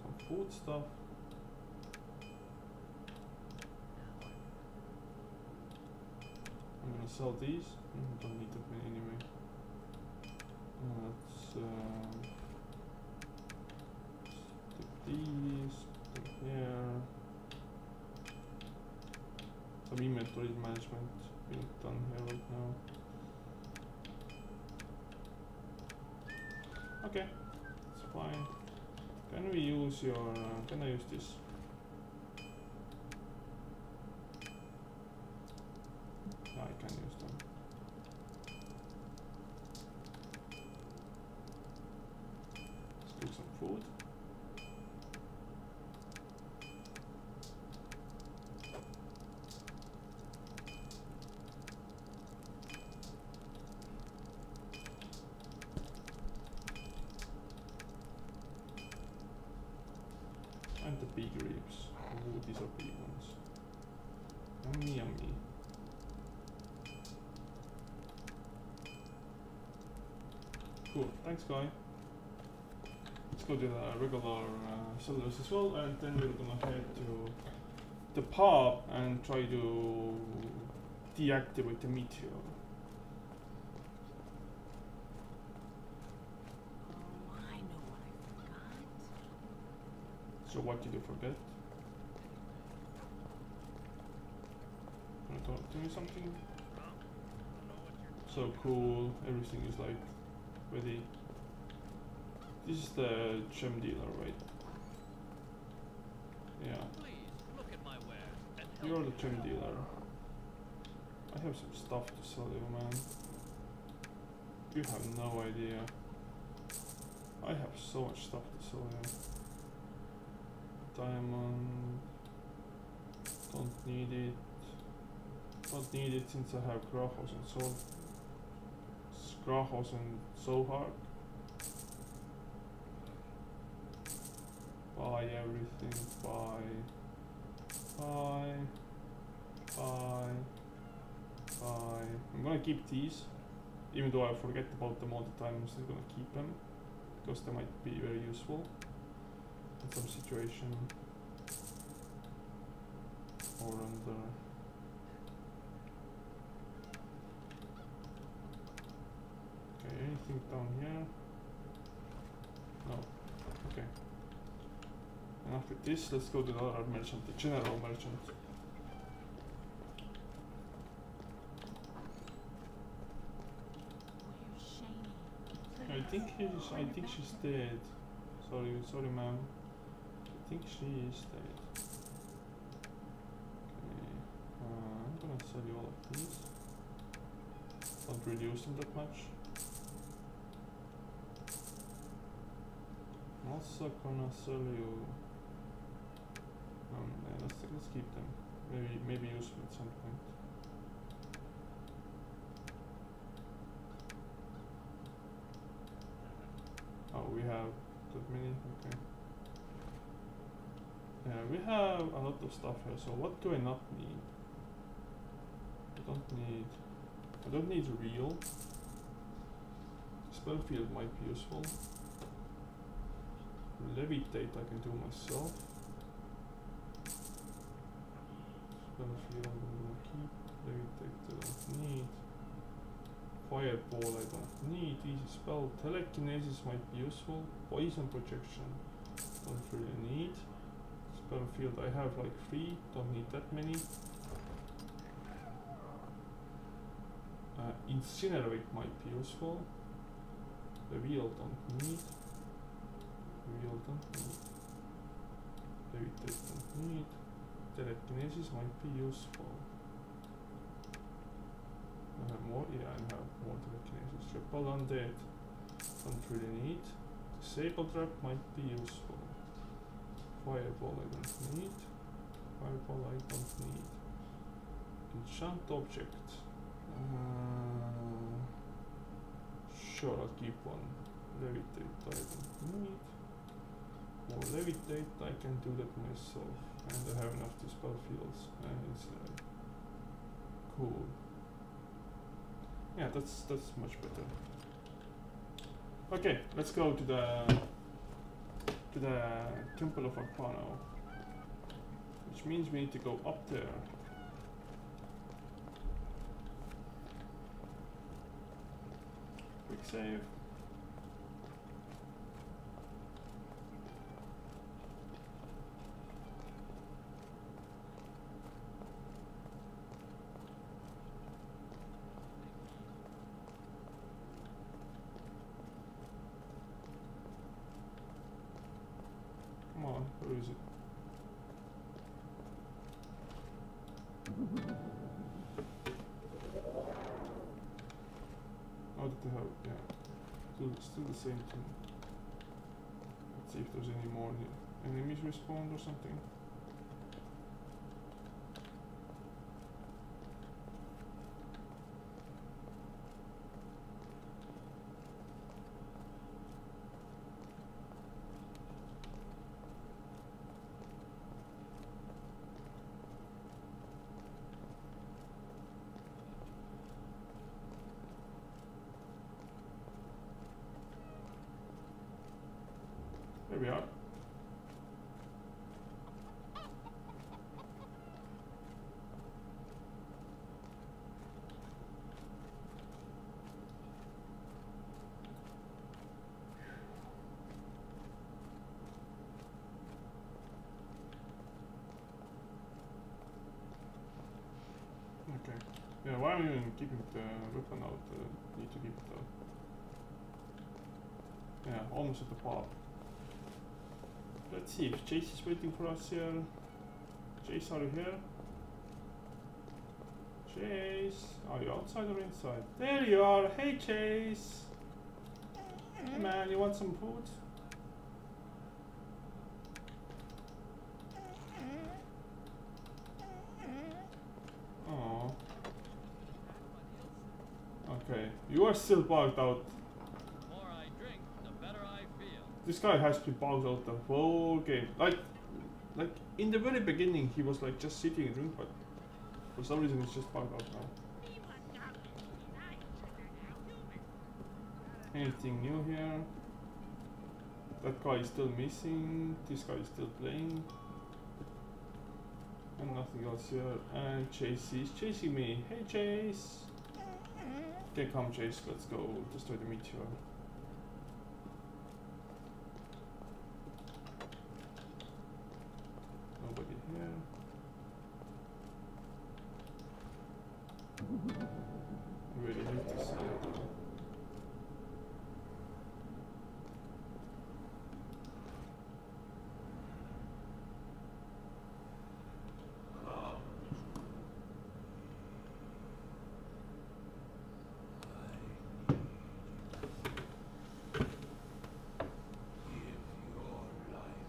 Some food stuff. I'm gonna sell these. Mm, don't need that many anyway. Uh, let's um, take these, put them here. Some inventory management being done here right now. Okay, it's fine. Can we use your? Uh, can I use this? Yeah, I can use them. big ribs. Ooh, these are big ones. Yummy, yummy. Cool, thanks guy. Let's go to the regular uh, sellers as well, and then we're gonna head to the pub and try to deactivate the meteor. Oh, I know what I. So what did you forget? Wanna talk to me something? So cool, everything is like ready. This is the gem dealer, right? Yeah, you're the gem dealer. I have some stuff to sell you, man. You have no idea. I have so much stuff to sell you. Diamond. Don't need it. Don't need it since I have Krahoz and Sol. Krahoz and Zohark. Buy everything. Buy. Buy. Buy. Buy. I'm gonna keep these. Even though I forget about them all the time, I'm still gonna keep them. Because they might be very useful in some situation. Or under. Okay, anything down here? No. Okay. And after this, let's go to the other merchant, the general merchant. I think he's. I think she's dead. Sorry, sorry, ma'am. I think she is dead. Okay. Uh, I'm gonna sell you all of these. Don't reduce them that much. I'm also gonna sell you. Let's let's keep them. Maybe maybe useful at some point. Oh, we have that many. Okay. Yeah, we have a lot of stuff here. So what do I not need? I don't need. I don't need real. Spellfield might be useful. Levitate I can do myself. Spellfield I'm keep. Don't need. Fireball I don't need. Easy spell. Telekinesis might be useful. Poison projection don't really need. Spellfield I have like three. Don't need that many. Uh, incinerate might be useful. The wheel don't need. Wheel don't need. Levitate don't need. Telekinesis might be useful. I have more, yeah, I have more telekinesis. Triple undead, don't really need. Disable trap might be useful. Fireball I don't need. Fireball I don't need. Enchant object. Uh, sure, I'll keep one. Levitate I don't need. More levitate, I can do that myself. And I have enough to spell fields. And it's like cool. Yeah, that's that's much better. Okay, let's go to the to the Temple of Arpano. Which means we need to go up there. Quick save. Come on, where is it? Oh, did they have, yeah. Still, still the same thing. Let's see if there's any more. Enemies respawned or something. We are. Okay. Yeah, why am I even keeping the weapon out? Uh, need to keep it out. Yeah, almost at the pub. Let's see if Chase is waiting for us here. Chase, are you here? Chase, are you outside or inside? There you are. Hey, Chase. Hey, man, you want some food? Oh. Okay, you are still parked out. The more I drink, the better I feel. This guy has been bugged out the whole game. Like, like in the very beginning, he was like just sitting and drink, but for some reason, he's just bugged out now. Anything new here? That guy is still missing. This guy is still playing. And nothing else here. And Chase is chasing me. Hey Chase! Okay, come Chase, let's go destroy the meteor. Nobody here. Really hate to see it. Give your life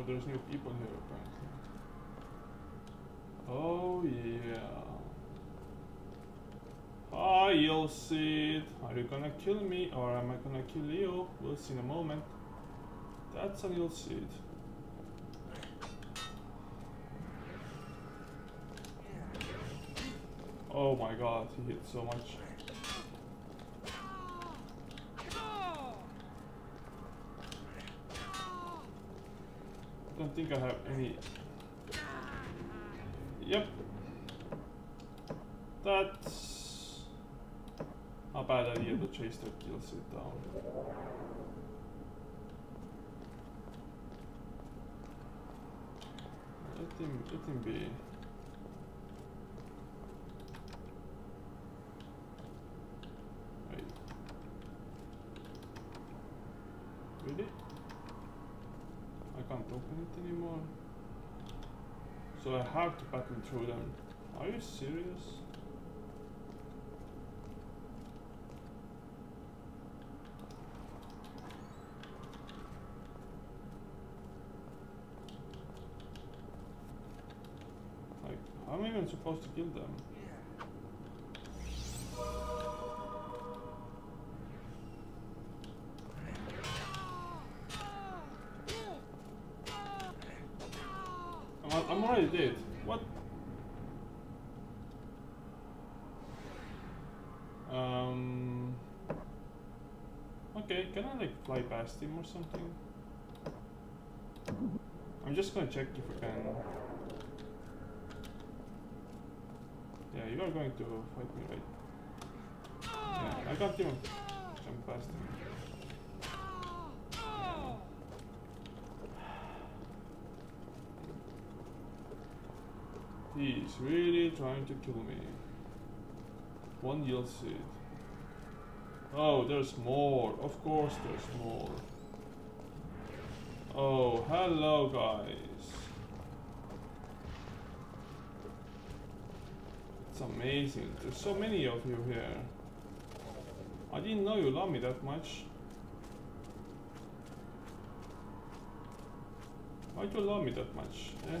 Oh, there's new people here apparently. Oh yeah. Ah, Hi, Ylside. Are you gonna kill me or am I gonna kill you? We'll see in a moment. That's an Ylside. Oh my god, he hit so much. I don't think I have any. Yep. That's a bad idea to chase that kills it down. Let him, let him be. Wait. Really? I can't open it anymore. So I have to battle through them. Are you serious? Like, how am I even supposed to kill them? Dead. What? Um. Okay, can I like fly past him or something? I'm just gonna check if I can. Yeah, you are going to fight me, right? Yeah, I can't even jump past him. He's really trying to kill me. One yield seed. Oh, there's more. Of course there's more. Oh, hello guys. It's amazing. There's so many of you here. I didn't know you love me that much. Why do you love me that much? Eh?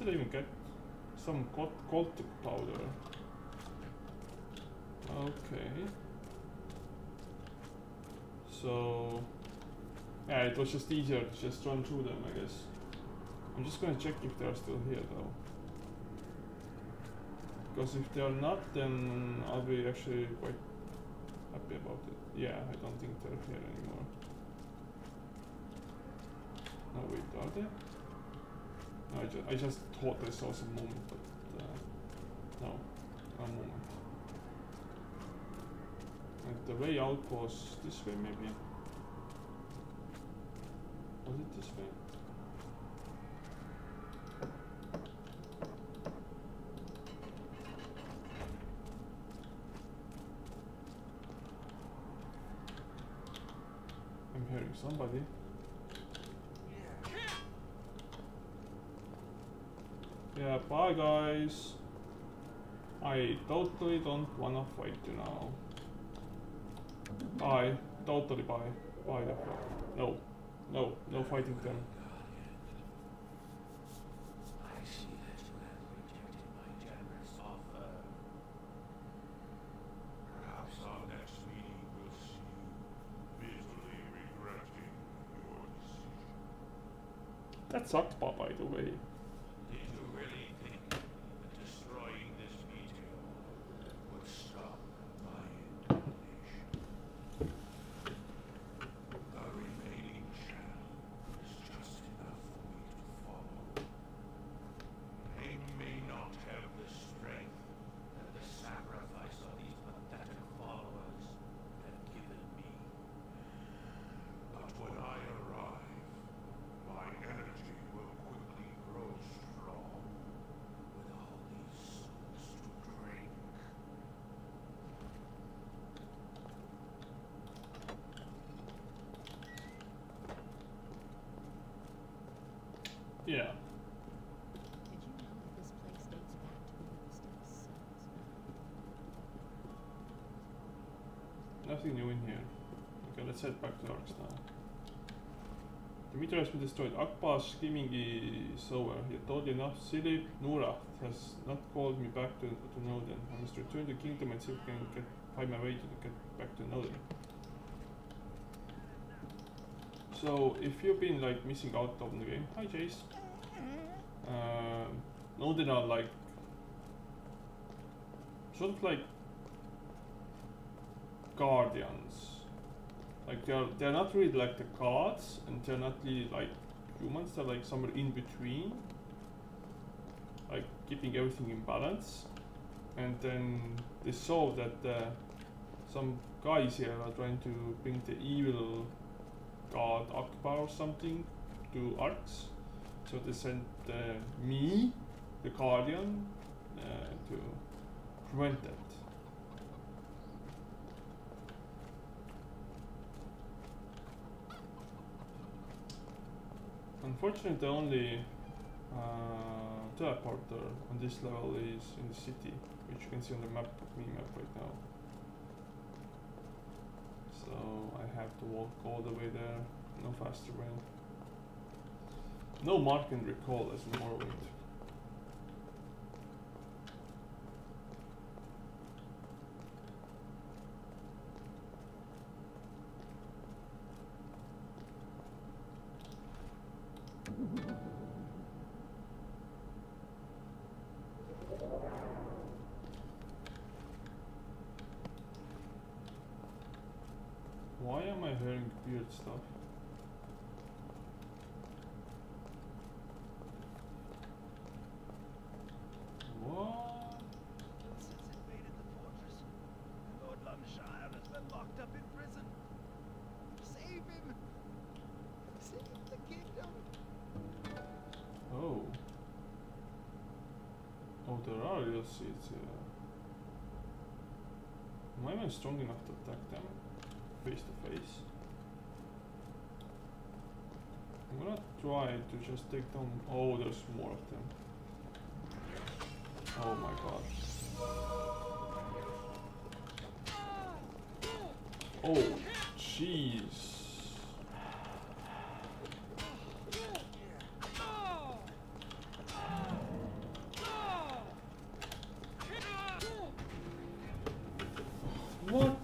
Did I even get? Some gold powder. Okay. So... Yeah, it was just easier to just run through them, I guess. I'm just gonna check if they're still here though. Because if they're not, then I'll be actually quite happy about it. Yeah, I don't think they're here anymore. No, wait, are they? I, ju I just thought I saw some movement, but uh, no, no movement. And the way out was this way, maybe? Was it this way? I'm hearing somebody. Yeah, bye guys. I totally don't wanna fight you now. Bye. Totally bye. Bye the. No. No. No fighting. I see that you have rejected my generous offer. Perhaps our next meeting will see you bitterly regretting your decision. That sucked, Bob, by the way. Did you really think that destroying this meteor would stop my incarnation? The remaining shell is just enough for me to follow. They may not have the strength that the sacrifice of these pathetic followers have given me. But when I arrive, my energy will quickly grow strong, with all these souls to drink. Yeah. Did you know that this place dates back to when it was still cells? Nothing new in here. Okay, let's head back to Arx. The meteor has been destroyed. Akbaa's scheming is over. He told you enough. Silly Nura has not called me back to, to Noden. I must return to the kingdom and see if I can get, find my way to get back to Noden. So, if you've been like missing out on the game, hi Jace. Um, Noden are like sort of like guardians. Like they're they're not really like the gods, and they're not really like humans. They're like somewhere in between, like keeping everything in balance. And then they saw that uh, some guys here are trying to bring the evil god Akbaa or something to Arx. So they sent uh, me, the guardian, uh, to prevent that. Unfortunately, the only uh, teleporter on this level is in the city, which you can see on the map, me map right now. So I have to walk all the way there, no faster way. No mark and recall as in Morrowind. Why am I hearing weird stuff? What? Since invaded the fortress, Lord Lunshire has been locked up in prison. Save him! Save the kingdom! Oh. Are real seeds here. Am I even strong enough to attack them face to face? I'm gonna try to just take down. Oh, there's more of them. Oh my god. Oh, jeez. What?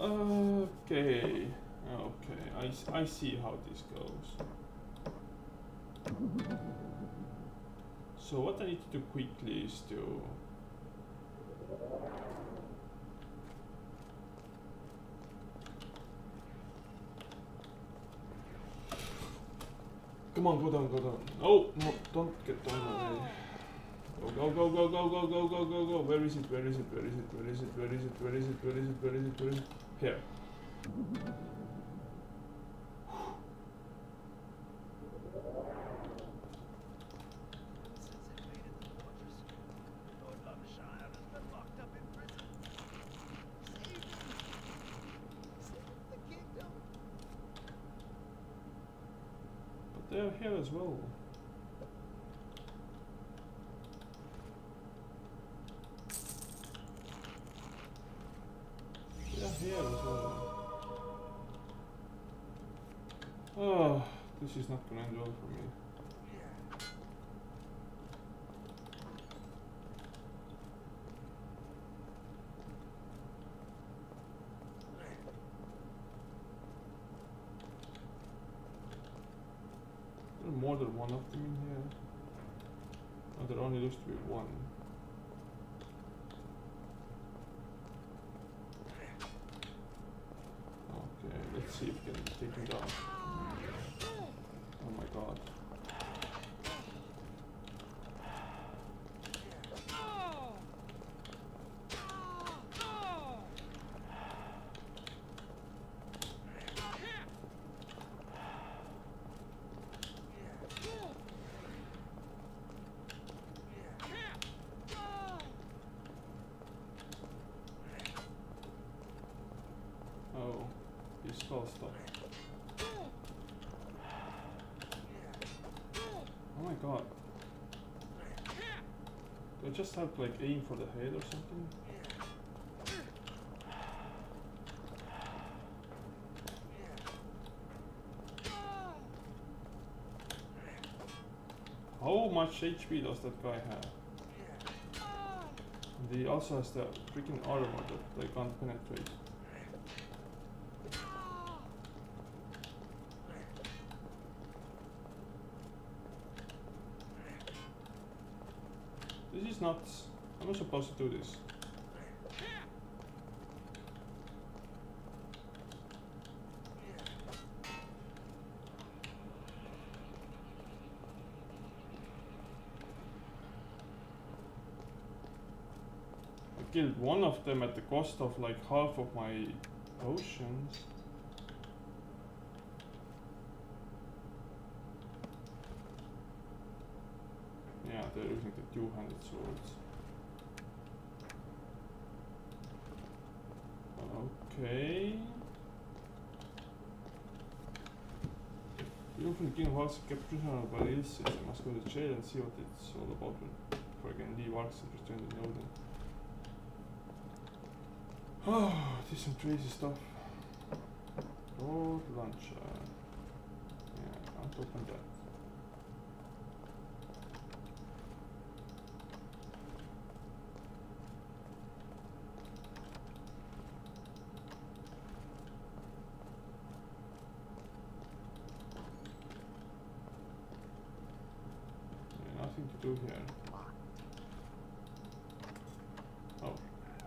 Okay. Okay, I, see how this goes. So what I need to do quickly is to Come on, go down, go down. Oh, no, don't get down already. Go, go, go, go, go, go, go, go, go, go. Where is it? Where is it? Where is it? Where is it? Where is it? Where is it? Where is it? Where is it? Where is it? Here. Since invaded the fortress, Lord Lunshire has been locked up in prison. Save him! Save the kingdom! But they are here as well. Here as well. Oh, this is not gonna end well for me. There are more than one of them in here. Oh, there only looks to be one. Okay, let's see if we can take him down. Oh my god. Oh, Oh my god. Do I just have to like aim for the head or something? How much HP does that guy have? And he also has the freaking armor that they can't penetrate. This is nuts. I'm not supposed to do this. I killed one of them at the cost of like half of my potions. Yeah, they're using the two-handed swords. Okay. You from the King of Hearts kept prisoner by the Ilses. I must go to jail and see what it's all about before I can Arx and return to Noden. Oh, this is some crazy stuff. Lord Launcher. Yeah, can't open that. Yeah, nothing to do here. Oh,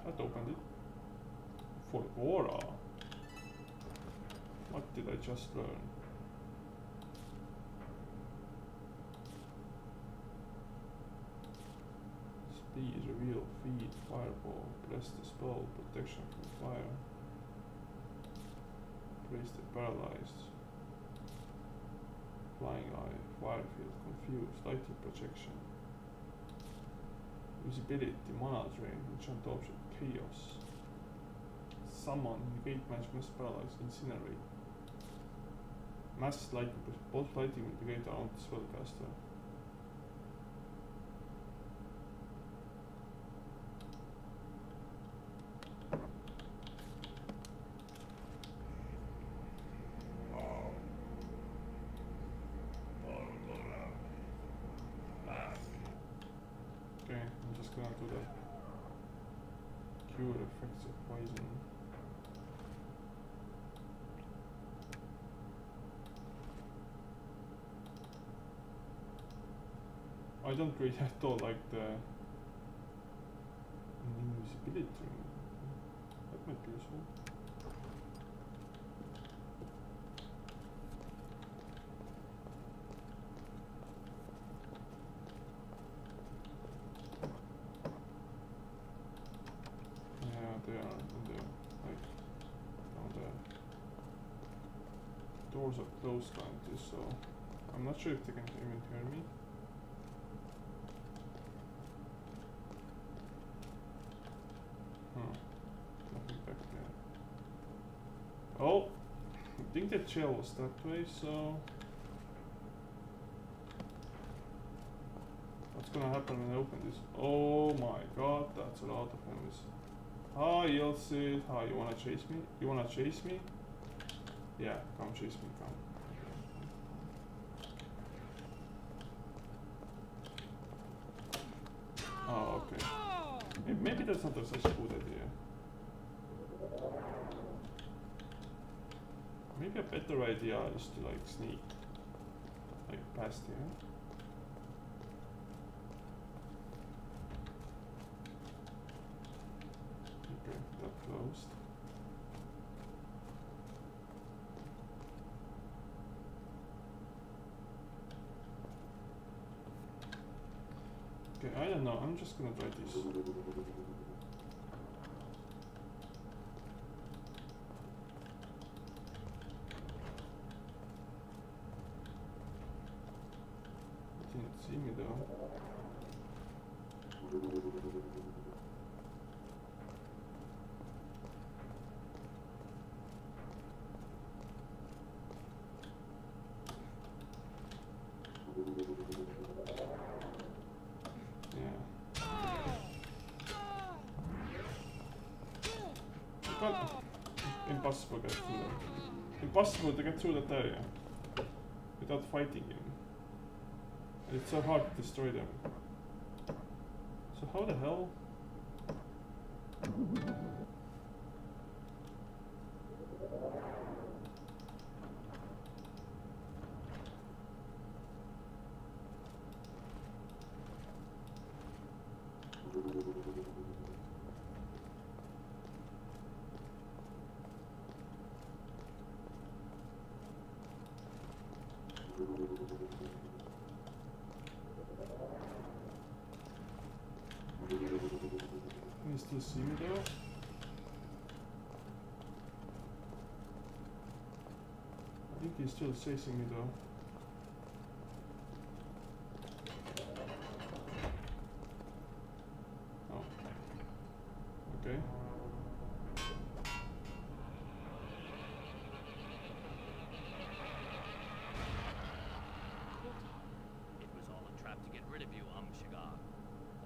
that opened it. For Aura. What did I just learn? Speed, reveal, feed, fireball, press the spell, protection from fire. Place the paralyzed. Flying eye, fire field, confused, lighting projection. Visibility, mana drain, enchant object, chaos. Summon, negate magic, mass paralyze, incinerate. Mass lightning, both lightning will negate around the spellcaster. for the cure effects of poison. I don't really at all like the invisibility. That might be useful. Yeah, they are on the like on the doors are closed currently, so I'm not sure if they can even hear me. Huh. Nothing back there. Oh, Think was that way, so what's gonna happen when I open this? Oh my god, that's a lot of enemies. Hi, Ilse. Hi, you wanna chase me? You wanna chase me? Yeah, come chase me, come. Oh, okay. May- Maybe that's not a- such a good idea. Maybe a better idea is to like sneak, like past here. Okay, that closed. Okay, I don't know. I'm just gonna try this. Didn't see me though. Yeah. You can't- Impossible to get through that. Impossible to get through that area without fighting him. And it's so hard to destroy them. So how the hell? Can you still see me though? I think he's still chasing me though. Oh. Okay. It was all a trap to get rid of you, Um Shigar.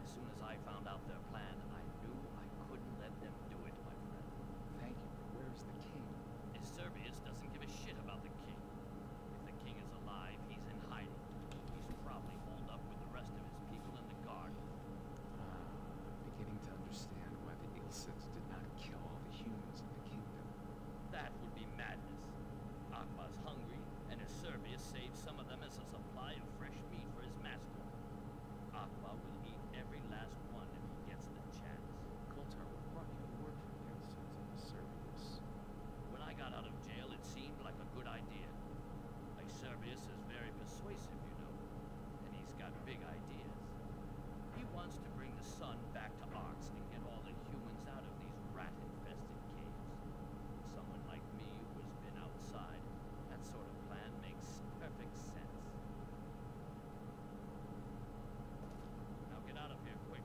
As soon as I found out their plan, I knew I couldn't let them do it, my friend. Thank you, but where's the king? Iserbius doesn't give a shit about the king. If the king is alive, he's in hiding. He's probably holed up with the rest of his people in the garden. Ah, I'm beginning to understand why the Ylsides did not kill all the humans in the kingdom. That would be madness. Akbaa's hungry, and as Iserbius saved some of them as a supply of fresh meat for his master. Akbaa will eat every last one if he gets the chance. Koltar, what brought you to work for the Ylsides and the Iserbius? When I got out of jail, it seemed like a good idea. Iserbius is very persuasive, you know, and he's got big ideas. He wants to bring the sun back to Arx and get all the humans out of these rat-infested caves. Someone like me who has been outside, that sort of plan makes perfect sense. Now get out of here quick.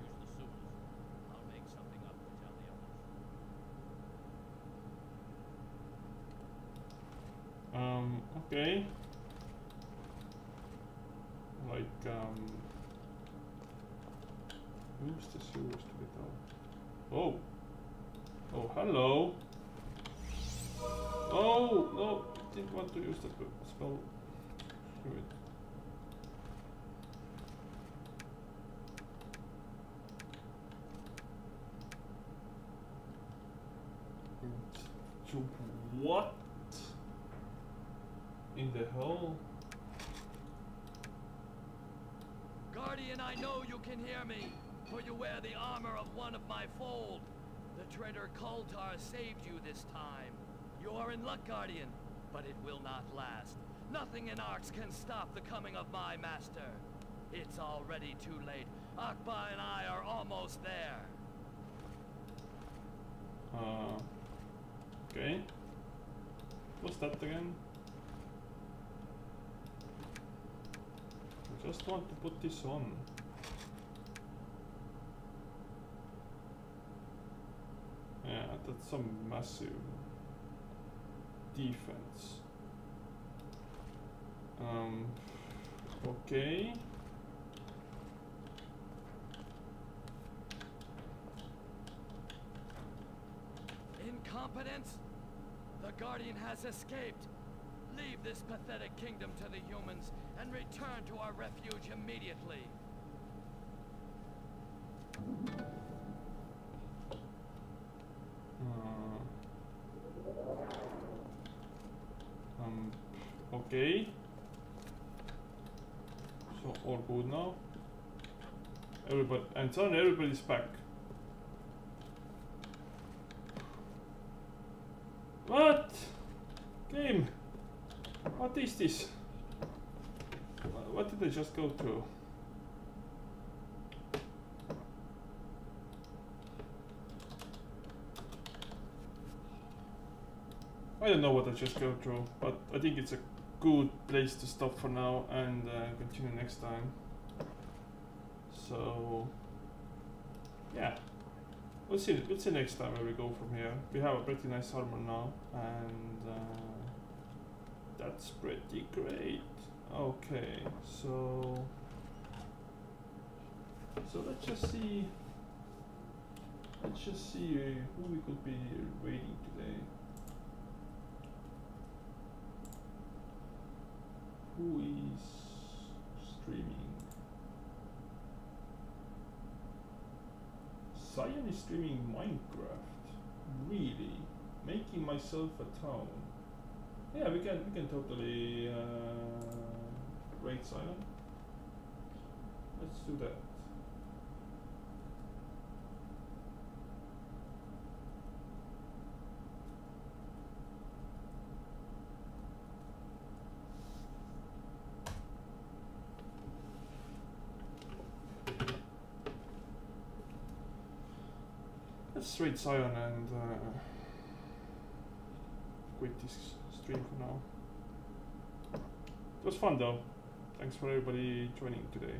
Use the sewers. I'll make something up to tell the others. Um, okay. Like, um... Use the sewers to get out. Oh! Oh, hello! Oh, no! I Didn't want to use that spell. to what? In the hell? Guardian, I know you can hear me, for you wear the armor of one of my fold. The traitor Koltar saved you this time. You are in luck, Guardian, but it will not last. Nothing in Arx can stop the coming of my master. It's already too late. Akbaa and I are almost there. Uh, okay. What's that again? I just want to put this on. Yeah, that's some massive defense. Um, okay. Incompetence? The Guardian has escaped. Leave this pathetic kingdom to the humans and return to our refuge immediately. Okay. So all good now. Everybody, and suddenly everybody's back. What? Game. What is this? What did I just go through? I don't know what I just go through, but I think it's a good place to stop for now and uh, continue next time. So, yeah, we'll see. We'll see next time where we go from here. We have a pretty nice armor now, and uh, that's pretty great. Okay, so so let's just see. Let's just see who we could be raiding today. Who is streaming? Cyan is streaming Minecraft. Really? Making myself a town. Yeah, we can we can totally uh, raid Cyan. Let's do that. Raid Sion and uh, quit this stream for now. It was fun though. Thanks for everybody joining today.